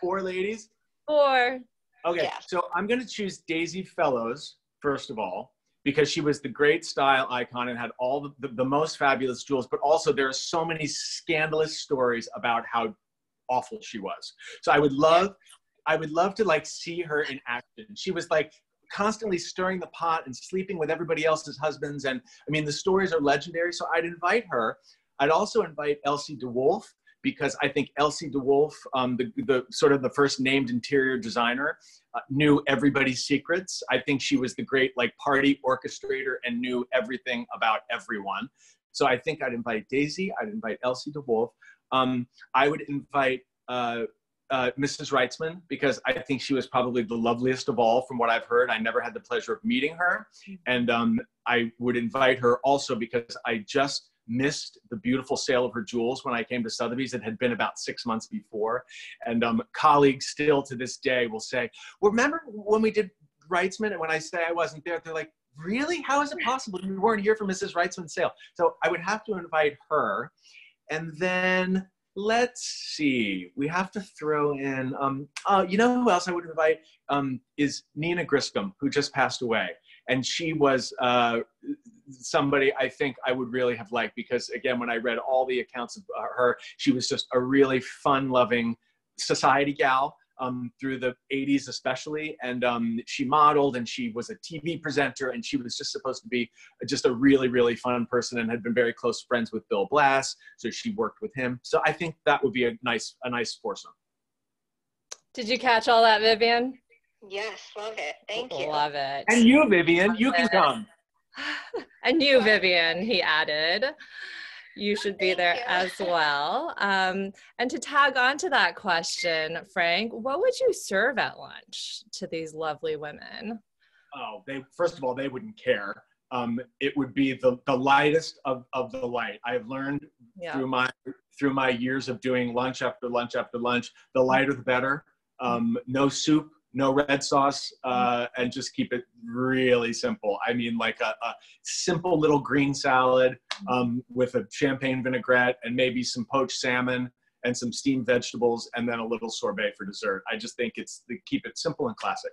Speaker 2: Four ladies.
Speaker 1: Four.
Speaker 2: Okay. Yeah. So I'm going to choose Daisy Fellowes first of all, because she was the great style icon and had all the, the, the most fabulous jewels, but also there are so many scandalous stories about how awful she was. So I would love, I would love to like see her in action. She was like constantly stirring the pot and sleeping with everybody else's husbands. And I mean, the stories are legendary. So I'd invite her. I'd also invite Elsie de Wolfe because I think Elsie de Wolfe, um, the, the sort of the first named interior designer, uh, knew everybody's secrets. I think she was the great like party orchestrator and knew everything about everyone. So I think I'd invite Daisy. I'd invite Elsie de Wolfe. Um, I would invite uh, uh, Mrs. Wrightsman because I think she was probably the loveliest of all from what I've heard. I never had the pleasure of meeting her. And um, I would invite her also because I just missed the beautiful sale of her jewels when I came to Sotheby's. It had been about six months before. And um, colleagues still to this day will say, remember when we did Wrightsman? And when I say I wasn't there, they're like, really? How is it possible you weren't here for Mrs. Wrightsman's sale? So I would have to invite her. And then let's see, we have to throw in, um, uh, you know who else I would invite um, is Nina Griscom, who just passed away. And she was uh, somebody I think I would really have liked because, again, when I read all the accounts of uh, her, she was just a really fun loving society gal um, through the 80s especially. And um, she modeled and she was a tv presenter and she was just supposed to be just a really really fun person and had been very close friends with bill blass. So she worked with him. So i think that would be a nice a nice foursome.
Speaker 1: Did you catch all that vivian?
Speaker 3: Yes love it. Thank you.
Speaker 1: Love it.
Speaker 2: And you vivian love you can it. come
Speaker 1: and you vivian he added you should be there as well. Um, and to tag on to that question, Frank, what would you serve at lunch to these lovely women?
Speaker 2: Oh, they first of all, they wouldn't care. Um, it would be the, the lightest of, of the light. I've learned yeah. through my through my years of doing lunch after lunch after lunch, the lighter the better. Um, no soup, no red sauce, uh, and just keep it really simple. I mean, like a, a simple little green salad um, with a champagne vinaigrette and maybe some poached salmon and some steamed vegetables, and then a little sorbet for dessert. I just think it's the, keep it simple and classic.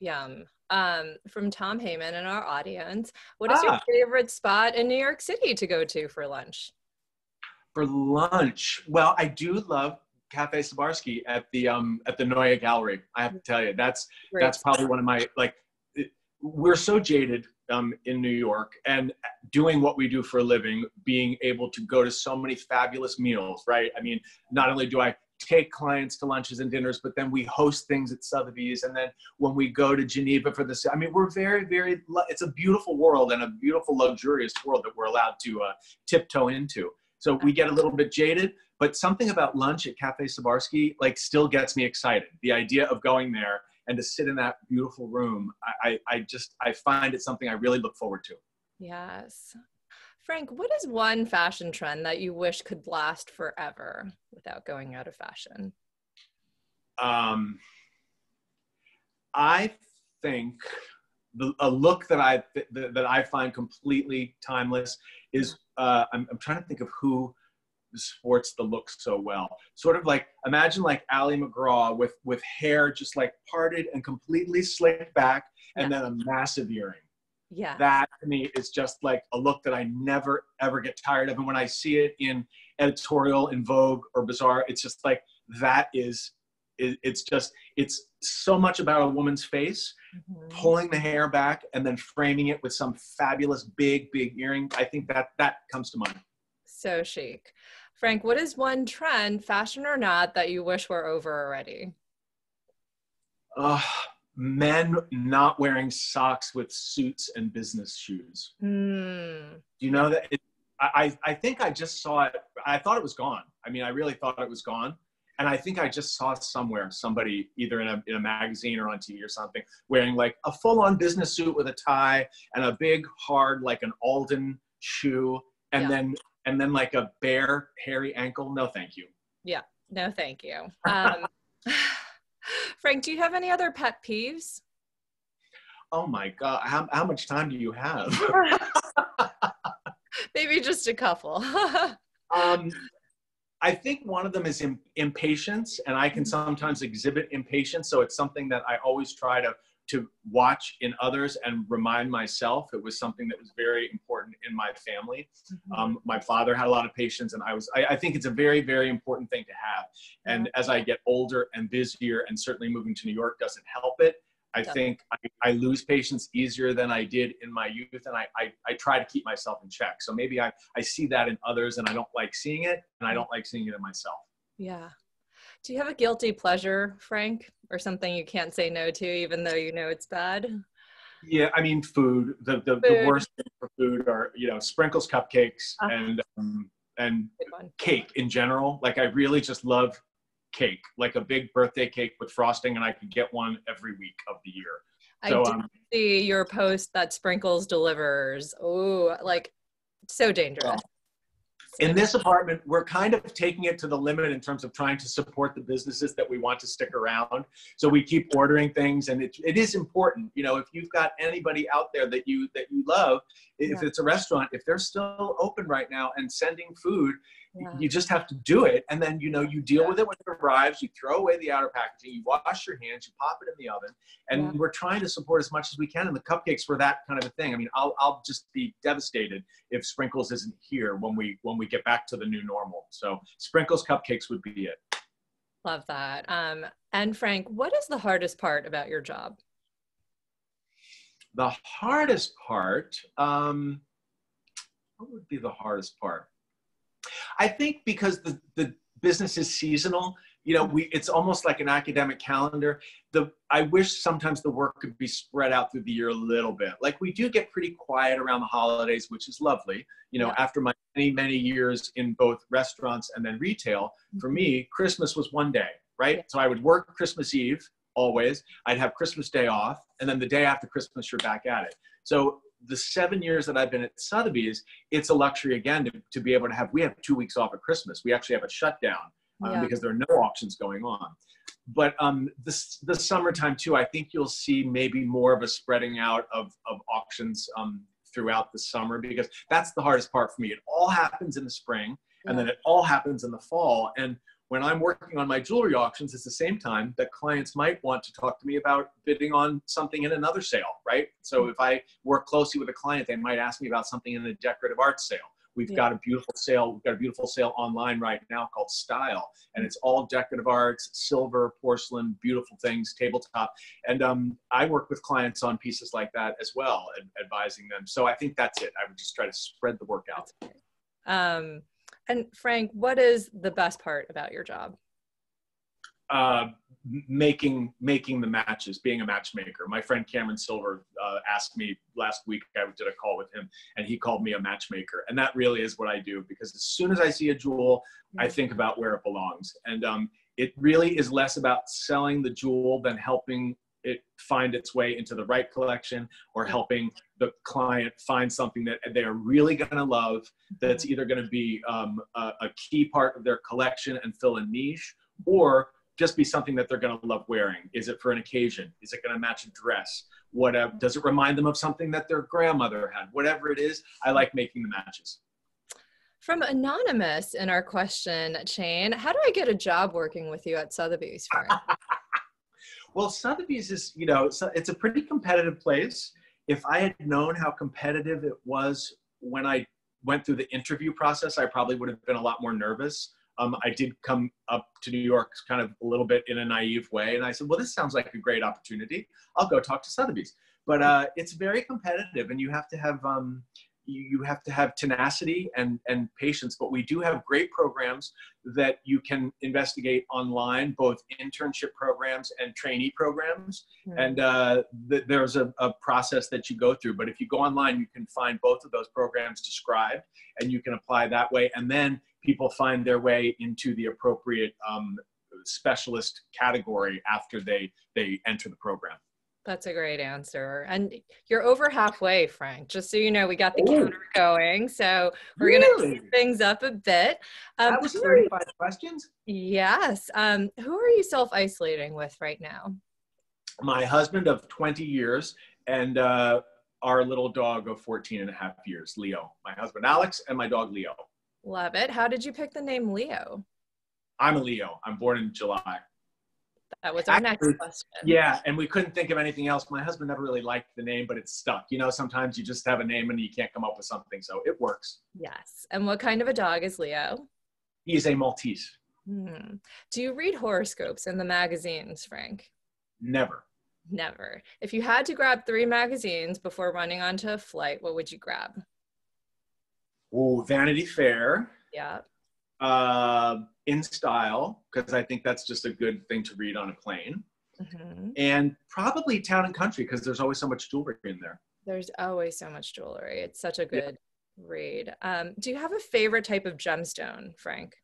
Speaker 1: Yum. Um, from Tom Heyman in our audience, what is ah. your favorite spot in New York City to go to for lunch?
Speaker 2: For lunch, well, I do love Cafe Sabarsky at the um at the Neue Gallery. I have to tell you, that's Great. that's probably one of my like. It, we're so jaded um, in New York, and doing what we do for a living, being able to go to so many fabulous meals, right? I mean, not only do I take clients to lunches and dinners, but then we host things at Sotheby's, and then when we go to Geneva for this, I mean, we're very, very. It's a beautiful world and a beautiful, luxurious world that we're allowed to uh, tiptoe into. So we get a little bit jaded, but something about lunch at Cafe Sabarsky like still gets me excited. The idea of going there and to sit in that beautiful room, I, I, I just I find it something I really look forward to.
Speaker 1: Yes. Frank, what is one fashion trend that you wish could last forever without going out of fashion?
Speaker 2: Um, I think the, a look that I that I find completely timeless is uh, I'm, I'm trying to think of who sports the look so well. Sort of like imagine like Ali MacGraw with with hair just like parted and completely slicked back, and yeah. then a massive earring.
Speaker 1: Yeah,
Speaker 2: that to me is just like a look that I never ever get tired of. And when I see it in editorial, in Vogue or Bazaar, it's just like that is. it's just it's so much about a woman's face mm-hmm. pulling the hair back and then framing it with some fabulous big big earring i think that that comes to mind
Speaker 1: so chic. Frank, what is one trend, fashion or not, that you wish were over already?
Speaker 2: Uh, men not wearing socks with suits and business shoes.
Speaker 1: Mm.
Speaker 2: Do you know that? It, I, I think I just saw it. I thought it was gone. I mean, I really thought it was gone. And I think I just saw somewhere somebody either in a, in a magazine or on TV or something wearing like a full on business suit with a tie and a big, hard, like an Alden shoe. And yeah. then and then like a bare hairy ankle. No thank you.
Speaker 1: Yeah. No thank you. Um, frank do you have any other pet peeves?
Speaker 2: Oh my god. How, how much time do you have?
Speaker 1: Maybe just a couple.
Speaker 2: Um, i think one of them is impatience and i can mm-hmm. sometimes exhibit impatience so it's something that i always try to to watch in others and remind myself it was something that was very important in my family mm-hmm. um, my father had a lot of patience and i was I, I, think it's a very very important thing to have and as i get older and busier and certainly moving to new york doesn't help it i think I, I, lose patience easier than i did in my youth and I, I, I try to keep myself in check so maybe I, I see that in others and i don't like seeing it and i don't like seeing it in myself
Speaker 1: yeah do you have a guilty pleasure, Frank, or something you can't say no to, even though you know it's bad?
Speaker 2: Yeah, I mean, food. The the, food. the worst thing for food are you know sprinkles, cupcakes, uh-huh. and um, and cake in general. Like I really just love cake, like a big birthday cake with frosting, and I could get one every week of the year.
Speaker 1: So, I did um, see your post that sprinkles delivers. Oh, like so dangerous.
Speaker 2: in this apartment, we're kind of taking it to the limit in terms of trying to support the businesses that we want to stick around. So we keep ordering things, and it, it is important. You know, if you've got anybody out there that you that you love, if
Speaker 1: Yeah.
Speaker 2: it's a restaurant, if they're still open right now and sending food,
Speaker 1: Yeah.
Speaker 2: you just have to do it, and then you know you deal
Speaker 1: Yeah.
Speaker 2: with it when it arrives. You throw away the outer packaging, you wash your hands, you pop it in the oven, and
Speaker 1: Yeah.
Speaker 2: we're trying to support as much as we can. And the cupcakes were that kind of a thing. I mean, I'll I'll just be devastated if Sprinkles isn't here when we when we get back to the new normal. So Sprinkles cupcakes would be it.
Speaker 1: Love that. Um, and Frank, what is the hardest part about your job?
Speaker 2: The hardest part, um, what would be the hardest part? I think because the, the business is seasonal, you know, we it's almost like an academic calendar. The I wish sometimes the work could be spread out through the year a little bit. Like we do get pretty quiet around the holidays, which is lovely. You know,
Speaker 1: Yeah.
Speaker 2: after my many, many years in both restaurants and then retail, for mm-hmm. me, Christmas was one day, right?
Speaker 1: Yeah.
Speaker 2: So I would work Christmas Eve always. I'd have Christmas Day off, and then the day after Christmas, you're back at it. So the seven years that I've been at Sotheby's, it's a luxury again to, to be able to have. We have two weeks off at Christmas. We actually have a shutdown um,
Speaker 1: Yeah.
Speaker 2: because there are no auctions going on. But um, this the summertime too, I think you'll see maybe more of a spreading out of of auctions um, throughout the summer because that's the hardest part for me. It all happens in the spring, and then it all happens in the fall. And when I'm working on my jewelry auctions, it's the same time that clients might want to talk to me about bidding on something in another sale, right? So if I work closely with a client, they might ask me about something in a decorative art sale. We've
Speaker 1: Yeah.
Speaker 2: got a beautiful sale. We've got a beautiful sale online right now called Style, and it's all decorative arts, silver, porcelain, beautiful things, tabletop. And um, I work with clients on pieces like that as well, and advising them. So I think that's it. I would just try to spread the work out.
Speaker 1: Um, and Frank, what is the best part about your job?
Speaker 2: uh, making making the matches, being a matchmaker. My friend Cameron Silver uh, asked me last week. I did a call with him, and he called me a matchmaker, and that really is what I do. Because as soon as I see a jewel, I think about where it belongs, and um, it really is less about selling the jewel than helping it find its way into the right collection or helping the client find something that they are really going to love that's either going to be um, a, a key part of their collection and fill a niche or just be something that they're going to love wearing. Is it for an occasion? Is it going to match a dress? What uh, does it remind them of something that their grandmother had? Whatever it is i like making the matches.
Speaker 1: From Anonymous in our question chain, how do I get a job working with you at Sotheby's?
Speaker 2: well sotheby's is you know so it's a pretty competitive place. If i had known how competitive it was when i went through the interview process i probably would have been a lot more nervous. Um, i did come up to new york kind of a little bit in a naive way and i said well this sounds like a great opportunity. I'll go talk to sotheby's. But uh, it's very competitive and you have to have um, you, have to have tenacity and, and patience but we do have great programs that you can investigate online both internship programs and trainee programs.
Speaker 1: Hmm.
Speaker 2: and uh, th- there's a, a process that you go through but if you go online you can find both of those programs described and you can apply that way. And then people find their way into the appropriate um, specialist category after they they enter the program
Speaker 1: That's a great answer. And you're over halfway, Frank. Just so you know, we got the
Speaker 2: Ooh.
Speaker 1: counter going. So we're going to
Speaker 2: Really?
Speaker 1: things up a bit. Um,
Speaker 2: that was
Speaker 1: who are you-
Speaker 2: 35 questions
Speaker 1: yes. Um, who are you self isolating with right now?
Speaker 2: my husband of 20 years and uh, our little dog of 14 and a half years leo my husband alex and my dog leo
Speaker 1: Love it. How did you pick the name Leo?
Speaker 2: i'm a leo i'm born in july
Speaker 1: That was our
Speaker 2: Actually,
Speaker 1: next question.
Speaker 2: Yeah, and we couldn't think of anything else. My husband never really liked the name, but it stuck. You know, sometimes you just have a name and you can't come up with something, so it works.
Speaker 1: Yes. And what kind of a dog is Leo?
Speaker 2: He is a Maltese.
Speaker 1: Hmm. Do you read horoscopes in the magazines, Frank?
Speaker 2: Never.
Speaker 1: Never. If you had to grab three magazines before running onto a flight, what would you grab?
Speaker 2: Ooh, Vanity Fair,
Speaker 1: Yeah.
Speaker 2: uh, In Style, because I think that's just a good thing to read on a plane,
Speaker 1: Mhm.
Speaker 2: and probably Town and Country, because there's always so much jewelry in there.
Speaker 1: There's always so much jewelry. It's such a
Speaker 2: Yeah.
Speaker 1: good read. Um, do you have a favorite type of gemstone, Frank?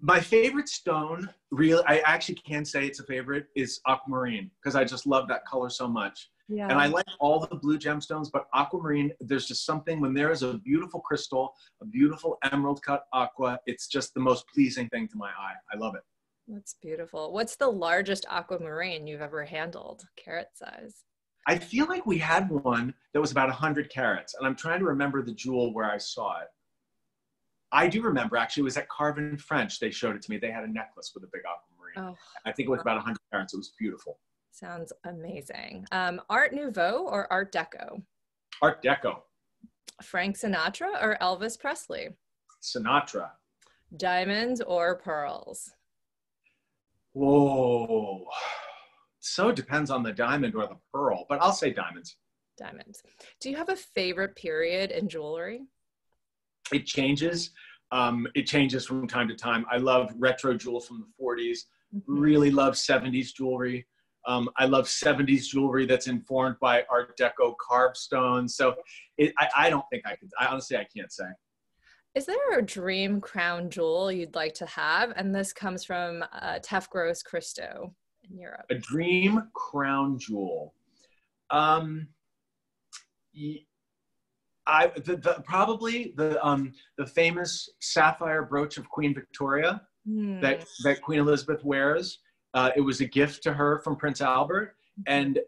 Speaker 2: My favorite stone, really, I actually can say it's a favorite, is aquamarine because I just love that color so much.
Speaker 1: Yeah.
Speaker 2: And I like all the blue gemstones, but aquamarine, there's just something when there is a beautiful crystal, a beautiful emerald cut aqua, it's just the most pleasing thing to my eye. I love it.
Speaker 1: That's beautiful. What's the largest aquamarine you've ever handled, carat size?
Speaker 2: I feel like we had one that was about 100 carats, and I'm trying to remember the jewel where I saw it. I do remember actually, it was at Carvin French. They showed it to me. They had a necklace with a big aquamarine.
Speaker 1: Oh,
Speaker 2: I think it was about 100 carats. It was beautiful.
Speaker 1: Sounds amazing. Um, Art Nouveau or Art Deco?
Speaker 2: Art Deco,
Speaker 1: Frank Sinatra or Elvis Presley?
Speaker 2: Sinatra.
Speaker 1: Diamonds or pearls?
Speaker 2: Whoa. So it depends on the diamond or the pearl, but I'll say diamonds.
Speaker 1: Diamonds. Do you have a favorite period in jewelry?
Speaker 2: It changes. Um, it changes from time to time. I love retro jewels from the 40s. Really love 70s jewelry. Um, I love 70s jewelry that's informed by Art Deco carved stones. So it, I, I don't think I could. I honestly I can't say.
Speaker 1: Is there a dream crown jewel you'd like to have? And this comes from uh, Tefgros Christo in Europe.
Speaker 2: A dream crown jewel. Um, I the, the, probably the um, the famous sapphire brooch of Queen Victoria
Speaker 1: Hmm.
Speaker 2: that that Queen Elizabeth wears. Uh, it was a gift to her from Prince Albert, and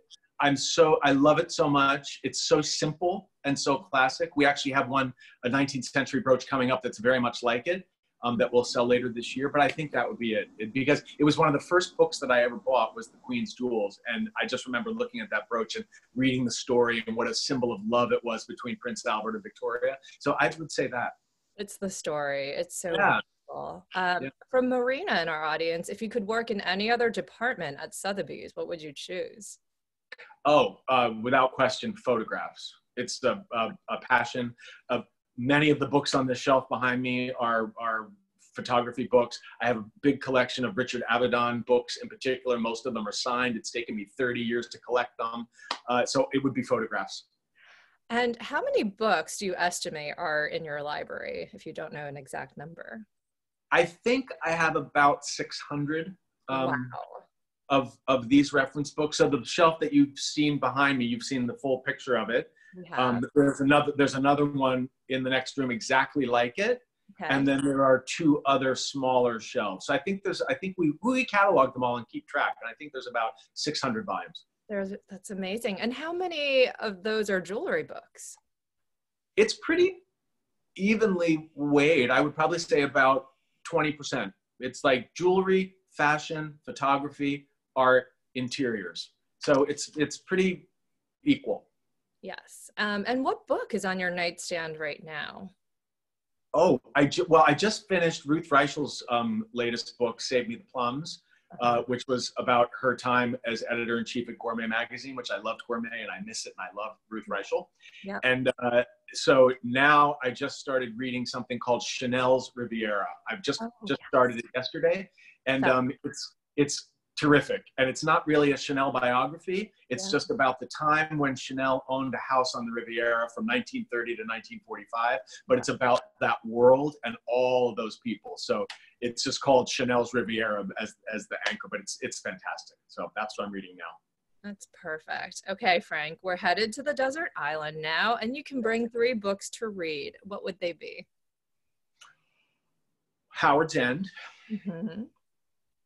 Speaker 2: I'm so I love it so much. It's so simple and so classic. We actually have one a 19th century brooch coming up that's very much like it. Um, that we'll sell later this year, but I think that would be it. it. Because it was one of the first books that I ever bought was The Queen's Jewels, and I just remember looking at that brooch and reading the story and what a symbol of love it was between Prince Albert and Victoria. So I would say that.
Speaker 1: It's the story. It's so
Speaker 2: Yeah.
Speaker 1: Beautiful. Um,
Speaker 2: Yeah.
Speaker 1: From Marina in our audience, if you could work in any other department at Sotheby's, what would you choose?
Speaker 2: Oh, uh, without question, photographs. It's a, a, a passion. Uh, many of the books on the shelf behind me are, are photography books. I have a big collection of Richard Avedon books in particular. Most of them are signed. It's taken me 30 years to collect them. Uh, so it would be photographs.
Speaker 1: And how many books do you estimate are in your library if you don't know an exact number?
Speaker 2: I think I have about 600 um,
Speaker 1: wow.
Speaker 2: of, of these reference books. So the shelf that you've seen behind me, you've seen the full picture of it. Um, there's another there's another one in the next room exactly like it,
Speaker 1: okay.
Speaker 2: and then there are two other smaller shelves. So I think there's I think we we catalog them all and keep track, and I think there's about 600 volumes.
Speaker 1: There's, that's amazing. And how many of those are jewelry books?
Speaker 2: It's pretty evenly weighed. I would probably say about 20%. It's like jewelry, fashion, photography, art, interiors. So it's it's pretty equal.
Speaker 1: Yes. Um, and what book is on your nightstand right now?
Speaker 2: Oh, I ju- well, I just finished Ruth Reichl's um, latest book, "Save Me the Plums," uh, which was about her time as editor in chief at Gourmet magazine, which I loved Gourmet and I miss it, and I love Ruth Reichl.
Speaker 1: Yep.
Speaker 2: And uh, so now I just started reading something called Chanel's Riviera. I've just
Speaker 1: Oh,
Speaker 2: just
Speaker 1: yes.
Speaker 2: started it yesterday, and
Speaker 1: That-
Speaker 2: um, it's it's terrific. And it's not really a Chanel biography. It's
Speaker 1: Yeah.
Speaker 2: just about the time when Chanel owned a house on the Riviera from 1930 to 1945. But it's about that world and all of those people. So it's just called Chanel's Riviera as, as the anchor, but it's it's fantastic. So that's what I'm reading now.
Speaker 1: That's perfect. Okay, Frank, we're headed to the desert island now, and you can bring three books to read. What would they be?
Speaker 2: Howard's End,
Speaker 1: Mhm.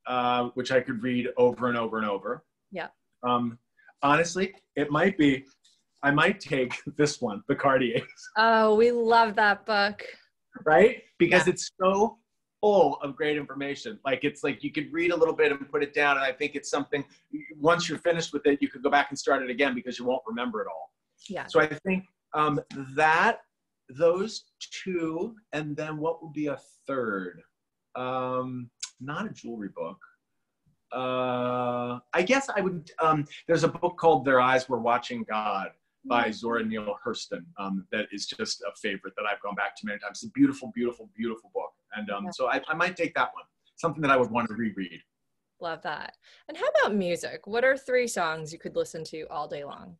Speaker 2: Uh, which I could read over and over and over.
Speaker 1: Yeah.
Speaker 2: Um, honestly, it might be. I might take this one, the Cartiers.
Speaker 1: Oh, we love that book.
Speaker 2: right? Because it's so full of great information. Like it's like you could read a little bit and put it down, and I think it's something. Once you're finished with it, you could go back and start it again because you won't remember it all.
Speaker 1: Yeah.
Speaker 2: So I think um, that those two, and then what would be a third? Um, not a jewelry book. Uh, I guess I would. Um, there's a book called "Their Eyes Were Watching God." by Zora Neale Hurston um, that is just a favorite that I've gone back to many times. It's a beautiful, beautiful, beautiful book. And um,
Speaker 1: Yeah.
Speaker 2: so I, I might take that one, something that I would want to reread.
Speaker 1: Love that. And how about music? What are three songs you could listen to all day long?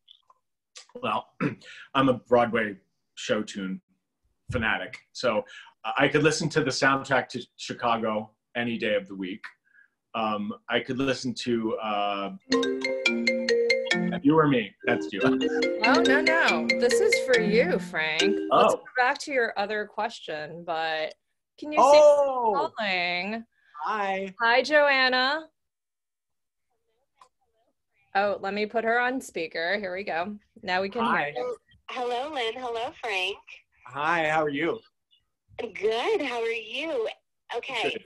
Speaker 2: Well, I'm a Broadway show tune fanatic. So I could listen to the soundtrack to Chicago any day of the week. Um, I could listen to uh, you or me. That's you.
Speaker 1: Oh, no, no. This is for you, Frank. Let's
Speaker 2: Oh.
Speaker 1: go back to your other question, but can you
Speaker 2: Oh,
Speaker 1: see calling?
Speaker 2: hi.
Speaker 1: Hi, Joanna. Oh, let me put her on speaker. Here we go. Now we can
Speaker 2: Hi.
Speaker 1: hear you.
Speaker 3: Hello, Lin. Hello, Frank.
Speaker 2: Hi, how are you?
Speaker 3: Good. How are you? Okay.
Speaker 2: Good.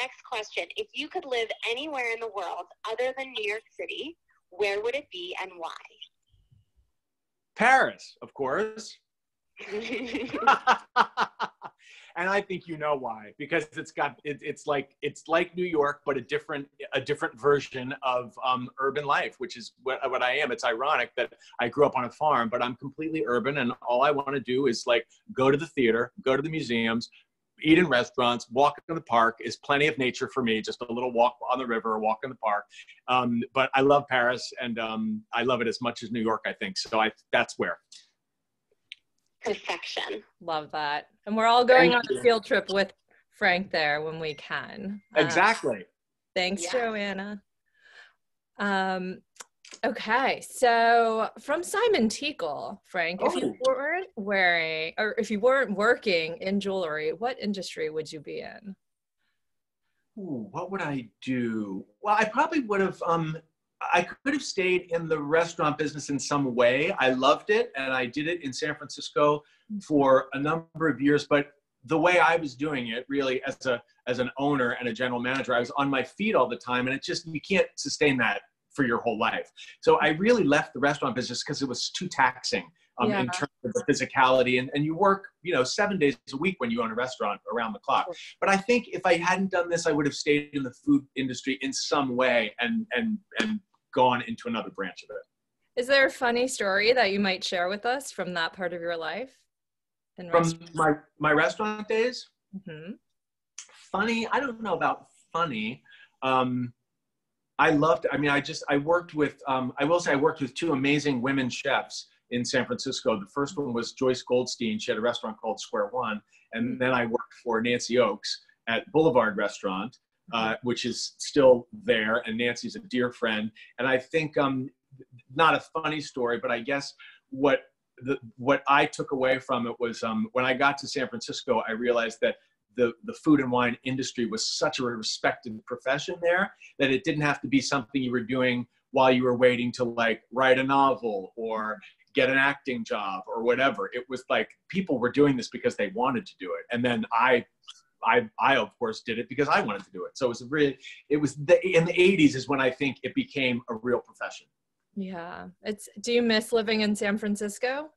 Speaker 3: Next question. If you could live anywhere in the world other than New York City, where would it be and why?
Speaker 2: Paris, of course. and I think you know why because it's got it, it's like it's like New York but a different a different version of um, urban life which is what, what I am it's ironic that I grew up on a farm but I'm completely urban and all I want to do is like go to the theater go to the museums eat in restaurants walk in the park is plenty of nature for me just a little walk on the river walk in the park um, but I love Paris and um, I love it as much as New York I think so I that's where
Speaker 3: Perfection.
Speaker 1: Love that. And we're all going
Speaker 2: Thank
Speaker 1: on a field trip with Frank there when we can. Uh,
Speaker 2: exactly
Speaker 1: Thanks,
Speaker 3: Yeah.
Speaker 1: Joanna. Um, okay, so from Simon Teakle, Frank, if you
Speaker 2: Oh.
Speaker 1: weren't wearing or if you weren't working in jewelry, what industry would you be in?
Speaker 2: Ooh, what would I do? Well, I probably would have. Um, I could have stayed in the restaurant business in some way. I loved it, and I did it in San Francisco for a number of years. But the way I was doing it, really, as a as an owner and a general manager, I was on my feet all the time, and it just you can't sustain that for your whole life. So I really left the restaurant business because it was too taxing um,
Speaker 1: Yeah.
Speaker 2: in terms of the physicality, and, and you work, you know, seven days a week when you own a restaurant around the clock. But I think if I hadn't done this, I would have stayed in the food industry in some way and and and gone into another branch of it.
Speaker 1: Is there a funny story that you might share with us from that part of your life? In
Speaker 2: From my my restaurant days,
Speaker 1: Mhm.
Speaker 2: funny. I don't know about funny. Um, I loved. I mean, I just I worked with. Um, I will say I worked with two amazing women chefs in San Francisco. The first one was Joyce Goldstein. She had a restaurant called Square One, and then I worked for Nancy Oakes at Boulevard Restaurant, uh, which is still there. And Nancy's a dear friend. And I think um, not a funny story, but I guess what the, what I took away from it was um, when I got to San Francisco, I realized that the, the food and wine industry was such a respected profession there that it didn't have to be something you were doing while you were waiting to like write a novel or get an acting job or whatever. It was like people were doing this because they wanted to do it. And then I I, I of course did it because I wanted to do it. So it was really, it was the, in the 80s is when I think it became a real profession.
Speaker 1: Yeah. It's do you miss living in San Francisco?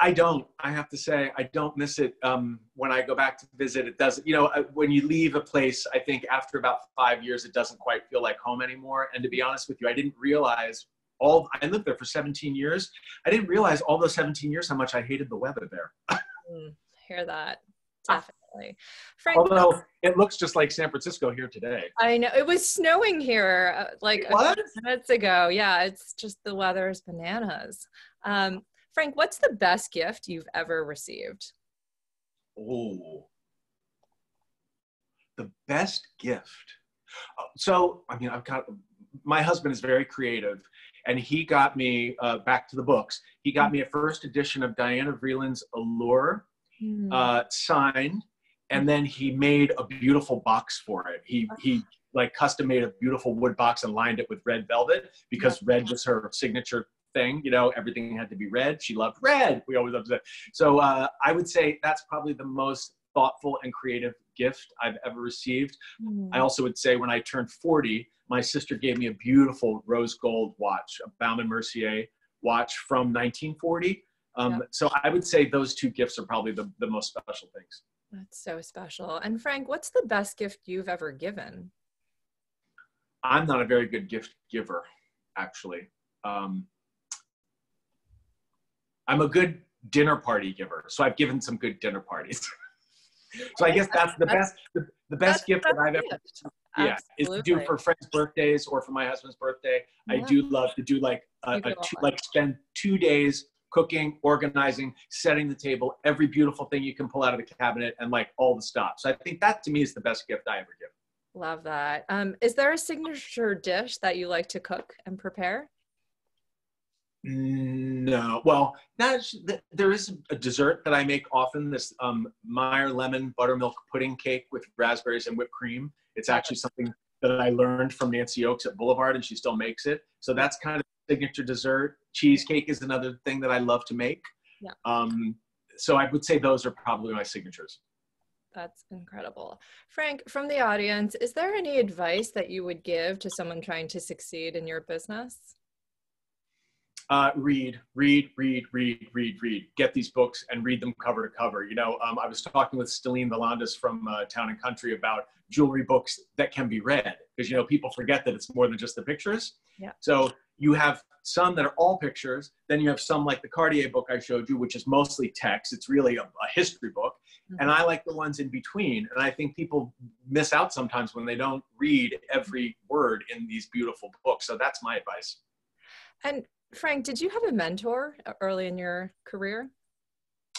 Speaker 2: I don't. I have to say, I don't miss it. Um, when I go back to visit, it doesn't. You know, uh, when you leave a place, I think after about five years, it doesn't quite feel like home anymore. And to be honest with you, I didn't realize all. I lived there for 17 years. I didn't realize all those 17 years how much I hated the weather there.
Speaker 1: Mm, hear that.
Speaker 2: Ah.
Speaker 1: Definitely. Frank,
Speaker 2: Although it looks just like San Francisco here today.
Speaker 1: I know it was snowing here uh, like a few minutes ago. Yeah, it's just the weather is bananas. Um, Frank, what's the best gift you've ever received?
Speaker 2: Oh, the best gift. Uh, So, I mean, I've got my husband is very creative, and he got me uh, back to the books. He got me a first edition of Diana Vreeland's Allure
Speaker 1: Hmm.
Speaker 2: uh, signed, and then he made a beautiful box for it. He he like custom made a beautiful wood box and lined it with red velvet because red was her signature thing. You know, everything had to be red. She loved red. We always loved that. So uh, I would say that's probably the most thoughtful and creative gift I've ever received.
Speaker 1: Hmm.
Speaker 2: I also would say when I turned 40, my sister gave me a beautiful rose gold watch, a Baume Mercier watch from 1940. Um,
Speaker 1: Yeah.
Speaker 2: So I would say those two gifts are probably the, the most special things.
Speaker 1: That's so special. And Frank, what's the best gift you've ever given?
Speaker 2: I'm not a very good gift giver, actually. Um, I'm a good dinner party giver, so I've given some good dinner parties. so I guess that's the
Speaker 1: That's-
Speaker 2: best the, the best gift that I've ever yeah is to do for friends' birthdays or for my husband's birthday. I do love to do like a, a two, like spend two days cooking, organizing, setting the table, every beautiful thing you can pull out of the cabinet, and like all the stuff. So I think that to me is the best gift I ever give.
Speaker 1: Love that. Um, is there a signature dish that you like to cook and prepare?
Speaker 2: No, well, not, there is a dessert that I make often. This um, Meyer lemon buttermilk pudding cake with raspberries and whipped cream. It's actually something that I learned from Nancy Oakes at Boulevard, and she still makes it. So that's kind of signature dessert. Cheesecake is another thing that I love to make.
Speaker 1: Yeah.
Speaker 2: Um, so I would say those are probably my signatures.
Speaker 1: That's incredible. Frank, from the audience, is there any advice that you would give to someone trying to succeed in your business?
Speaker 2: Uh, read, read, read, read, read, read. Get these books and read them cover to cover. You know, um, I was talking with Stellene Volandes from uh, Town and Country about jewelry books that can be read because you know people forget that it's more than just the pictures.
Speaker 1: Yeah.
Speaker 2: So you have some that are all pictures. Then you have some like the Cartier book I showed you, which is mostly text. It's really a, a history book. Mm-hmm. And I like the ones in between. And I think people miss out sometimes when they don't read every word in these beautiful books. So that's my advice.
Speaker 1: And Frank, did you have a mentor early in your career?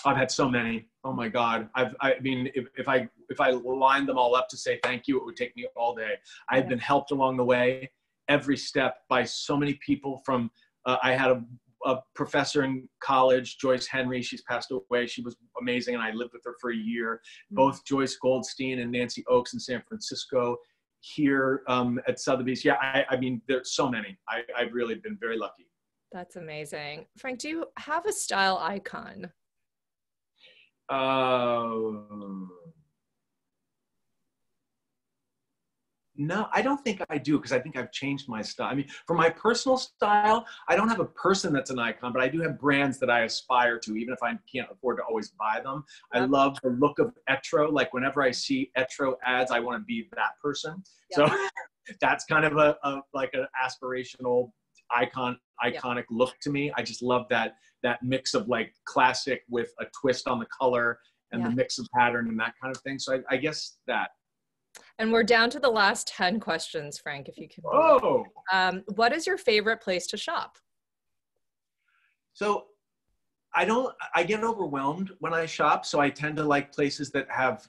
Speaker 2: I've had so many. Oh my God. I've, I mean, if, if I, if I lined them all up to say thank you, it would take me all day. I've yeah. been helped along the way every step by so many people from, uh, I had a, a professor in college, Joyce Henry. She's passed away. She was amazing, and I lived with her for a year. Mm-hmm. Both Joyce Goldstein and Nancy Oakes in San Francisco. Here um, at Sotheby's, yeah, I, I, mean, there's so many. I, I've really been very lucky.
Speaker 1: That's amazing, Frank. Do you have a style icon?
Speaker 2: Uh, No, I don't think I do because I think I've changed my style. I mean, for my personal style, I don't have a person that's an icon, but I do have brands that I aspire to, even if I can't afford to always buy them. I love the look of Etro. Like whenever I see Etro ads, I want to be that person. So that's kind of a, a like an aspirational icon iconic look to me. I just love that that mix of like classic with a twist on the color and yeah. the mix of pattern and that kind of thing. So I, I guess that.
Speaker 1: And we're down to the last 10 questions, Frank, if you can.
Speaker 2: Oh.
Speaker 1: Um, what is your favorite place to shop?
Speaker 2: So I don't, I get overwhelmed when I shop. So I tend to like places that have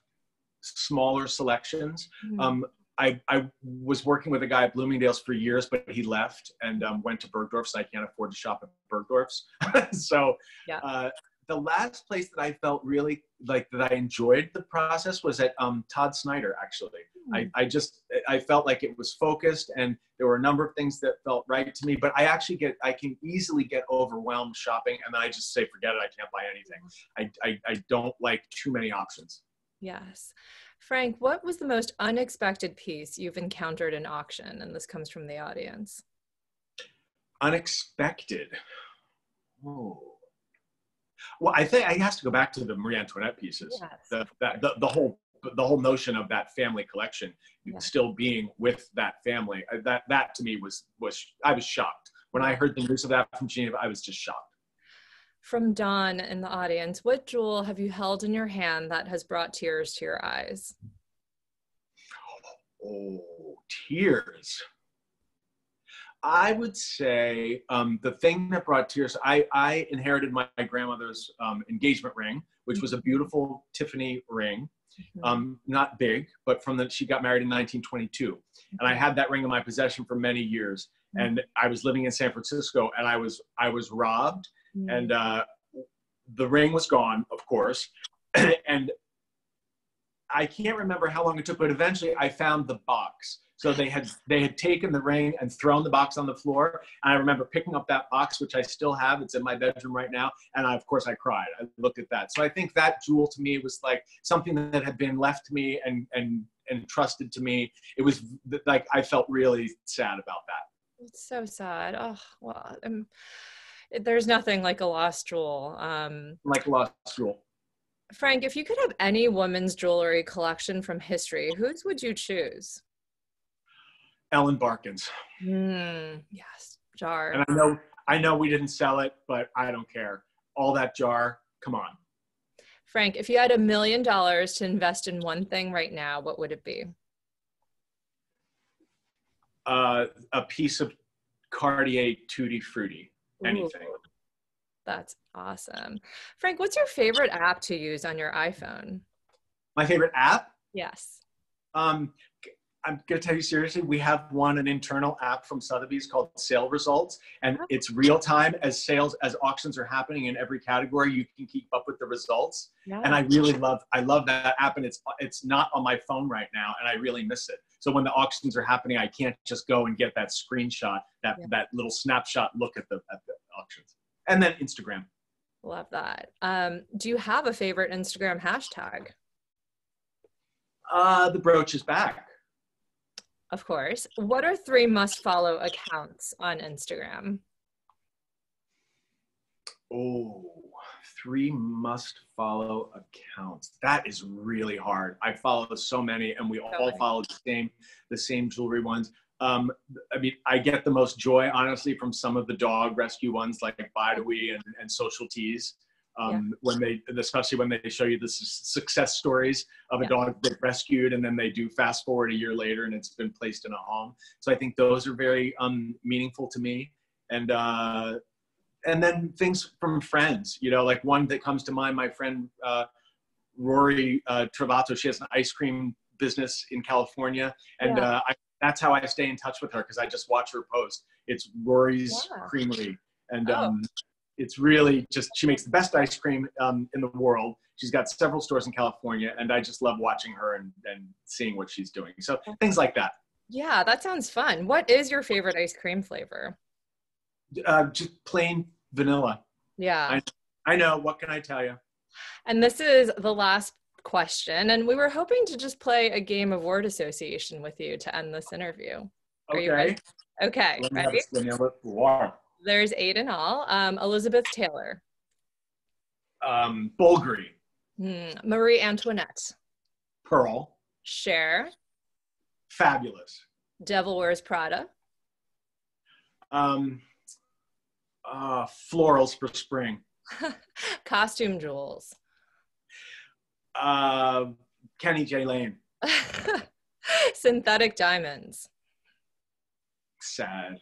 Speaker 2: smaller selections. Mm-hmm. Um, I, I was working with a guy at Bloomingdale's for years, but he left and um, went to Bergdorf's. So I can't afford to shop at Bergdorf's. so yeah. uh, the last place that I felt really like that I enjoyed the process was at um, Todd Snyder. Actually, mm. I, I just I felt like it was focused, and there were a number of things that felt right to me. But I actually get I can easily get overwhelmed shopping, and then I just say forget it. I can't buy anything. I I, I don't like too many options.
Speaker 1: Yes. Frank, what was the most unexpected piece you've encountered in auction? And this comes from the audience.
Speaker 2: Unexpected. Oh well, I think I has to go back to the Marie Antoinette pieces. Yes. The, that, the, the whole the whole notion of that family collection still being with that family uh, that that to me was was I was shocked when I heard the news of that from Geneva. I was just shocked.
Speaker 1: From Don in the audience, what jewel have you held in your hand that has brought tears to your eyes?
Speaker 2: Oh, tears. I would say um, the thing that brought tears. I, I inherited my, my grandmother's um, engagement ring, which was a beautiful Tiffany ring, mm-hmm. um, not big, but from the she got married in 1922, and I had that ring in my possession for many years. Mm-hmm. And I was living in San Francisco, and I was I was robbed, mm-hmm. and uh, the ring was gone, of course, and I can't remember how long it took, but eventually I found the box so they had they had taken the ring and thrown the box on the floor. And I remember picking up that box, which I still have. It's in my bedroom right now. And I, of course, I cried. I looked at that. So I think that jewel to me was like something that had been left to me and and and trusted to me. It was like I felt really sad about that.
Speaker 1: It's so sad. Oh well, um, there's nothing like a lost jewel. Um,
Speaker 2: like lost jewel.
Speaker 1: Frank, if you could have any woman's jewelry collection from history, whose would you choose?
Speaker 2: Ellen Barkin's.
Speaker 1: Mm, yes, JAR.
Speaker 2: And I know I know we didn't sell it, but I don't care. All that JAR, come on.
Speaker 1: Frank, if you had a million dollars to invest in one thing right now, what would it be?
Speaker 2: Uh, a piece of Cartier Tutti Frutti. Anything. Ooh,
Speaker 1: that's awesome. Frank, what's your favorite app to use on your iPhone?
Speaker 2: My favorite app?
Speaker 1: Yes.
Speaker 2: Um, I'm going to tell you seriously, we have one, an internal app from Sotheby's called Sale Results, and
Speaker 1: Oh.
Speaker 2: it's real time as sales, as auctions are happening in every category. You can keep up with the results,
Speaker 1: Yeah.
Speaker 2: and I really love, I love that app, and it's it's not on my phone right now, and I really miss it. So when the auctions are happening, I can't just go and get that screenshot, that
Speaker 1: Yeah.
Speaker 2: that little snapshot look at the at the auctions, and then Instagram.
Speaker 1: Love that. Um, do you have a favorite Instagram hashtag?
Speaker 2: Uh, the brooch is back.
Speaker 1: Of course. What are three must follow accounts on Instagram?
Speaker 2: Oh, three must follow accounts. That is really hard. I follow so many, and we all
Speaker 1: many.
Speaker 2: follow the same the same jewelry ones. Um, I mean, I get the most joy, honestly, from some of the dog rescue ones like Bideawee and, and Social Tees. Um, When they, especially when they show you the su- success stories of a
Speaker 1: Yeah.
Speaker 2: dog they rescued, and then they do fast forward a year later, and it's been placed in a home. So I think those are very um, meaningful to me. And uh, and then things from friends, you know, like one that comes to mind, my friend uh, Rori uh, Trovato, she has an ice cream business in California. And
Speaker 1: Yeah.
Speaker 2: uh, I, that's how I stay in touch with her because I just watch her post. It's Rori's
Speaker 1: Yeah.
Speaker 2: Creamery. And
Speaker 1: Oh.
Speaker 2: um, it's really just, she makes the best ice cream um, in the world. She's got several stores in California. And I just love watching her and, and seeing what she's doing. So things like that.
Speaker 1: Yeah, that sounds fun. What is your favorite ice cream flavor?
Speaker 2: Uh, just plain vanilla.
Speaker 1: Yeah.
Speaker 2: I know. What can I tell you?
Speaker 1: And this is the last question. And we were hoping to just play a game of word association with you to end this interview. Are you ready? Okay,
Speaker 2: me have
Speaker 1: ready? There's eight in all. Um, Elizabeth Taylor,
Speaker 2: Um, Bulgari,
Speaker 1: Hmm, Marie Antoinette,
Speaker 2: Pearl,
Speaker 1: Cher,
Speaker 2: fabulous.
Speaker 1: Devil Wears Prada,
Speaker 2: Um, uh, florals for spring.
Speaker 1: Costume Jewels,
Speaker 2: Uh, Kenny J. Lane,
Speaker 1: Synthetic Diamonds,
Speaker 2: sad.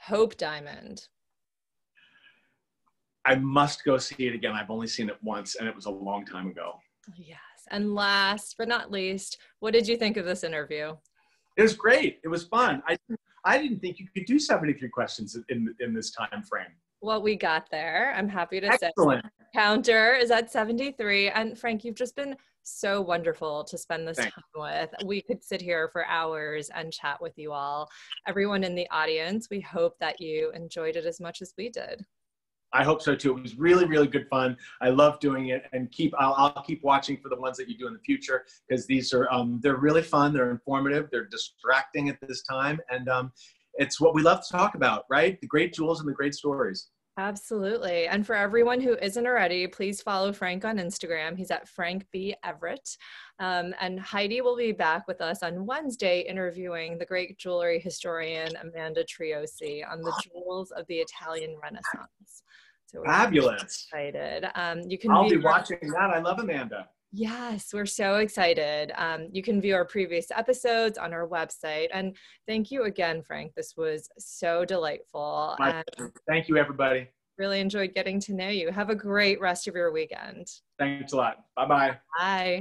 Speaker 1: Hope Diamond,
Speaker 2: I must go see it again. I've only seen it once, and it was a long time ago.
Speaker 1: Yes. And last but not least, what did you think of this interview?
Speaker 2: It was great. It was fun. I I didn't think you could do 73 questions in in this time frame.
Speaker 1: Well, we got there. I'm happy to say
Speaker 2: Excellent.
Speaker 1: counter is at 73. And Frank, you've just been so wonderful to spend this
Speaker 2: Thanks.
Speaker 1: time with. We could sit here for hours and chat with you all. Everyone in the audience, we hope that you enjoyed it as much as we did.
Speaker 2: I hope so too. It was really, really good fun. I love doing it, and keep. I'll, I'll keep watching for the ones that you do in the future because these are um, they're really fun. They're informative. They're distracting at this time, and um, it's what we love to talk about, right? The great jewels and the great stories.
Speaker 1: Absolutely. And for everyone who isn't already, please follow Frank on Instagram. He's at Frank B. Everett. Um, and Heidi will be back with us on Wednesday interviewing the great jewelry historian Amanda Triossi on the jewels of the Italian Renaissance. So
Speaker 2: Fabulous.
Speaker 1: excited. Um, you can
Speaker 2: I'll be watching that. I love Amanda.
Speaker 1: Yes, we're so excited. Um, you can view our previous episodes on our website. And thank you again, Frank. This was so delightful.
Speaker 2: Thank you, everybody.
Speaker 1: really enjoyed getting to know you. Have a great rest of your weekend.
Speaker 2: Thanks a lot. Bye bye.
Speaker 1: Bye.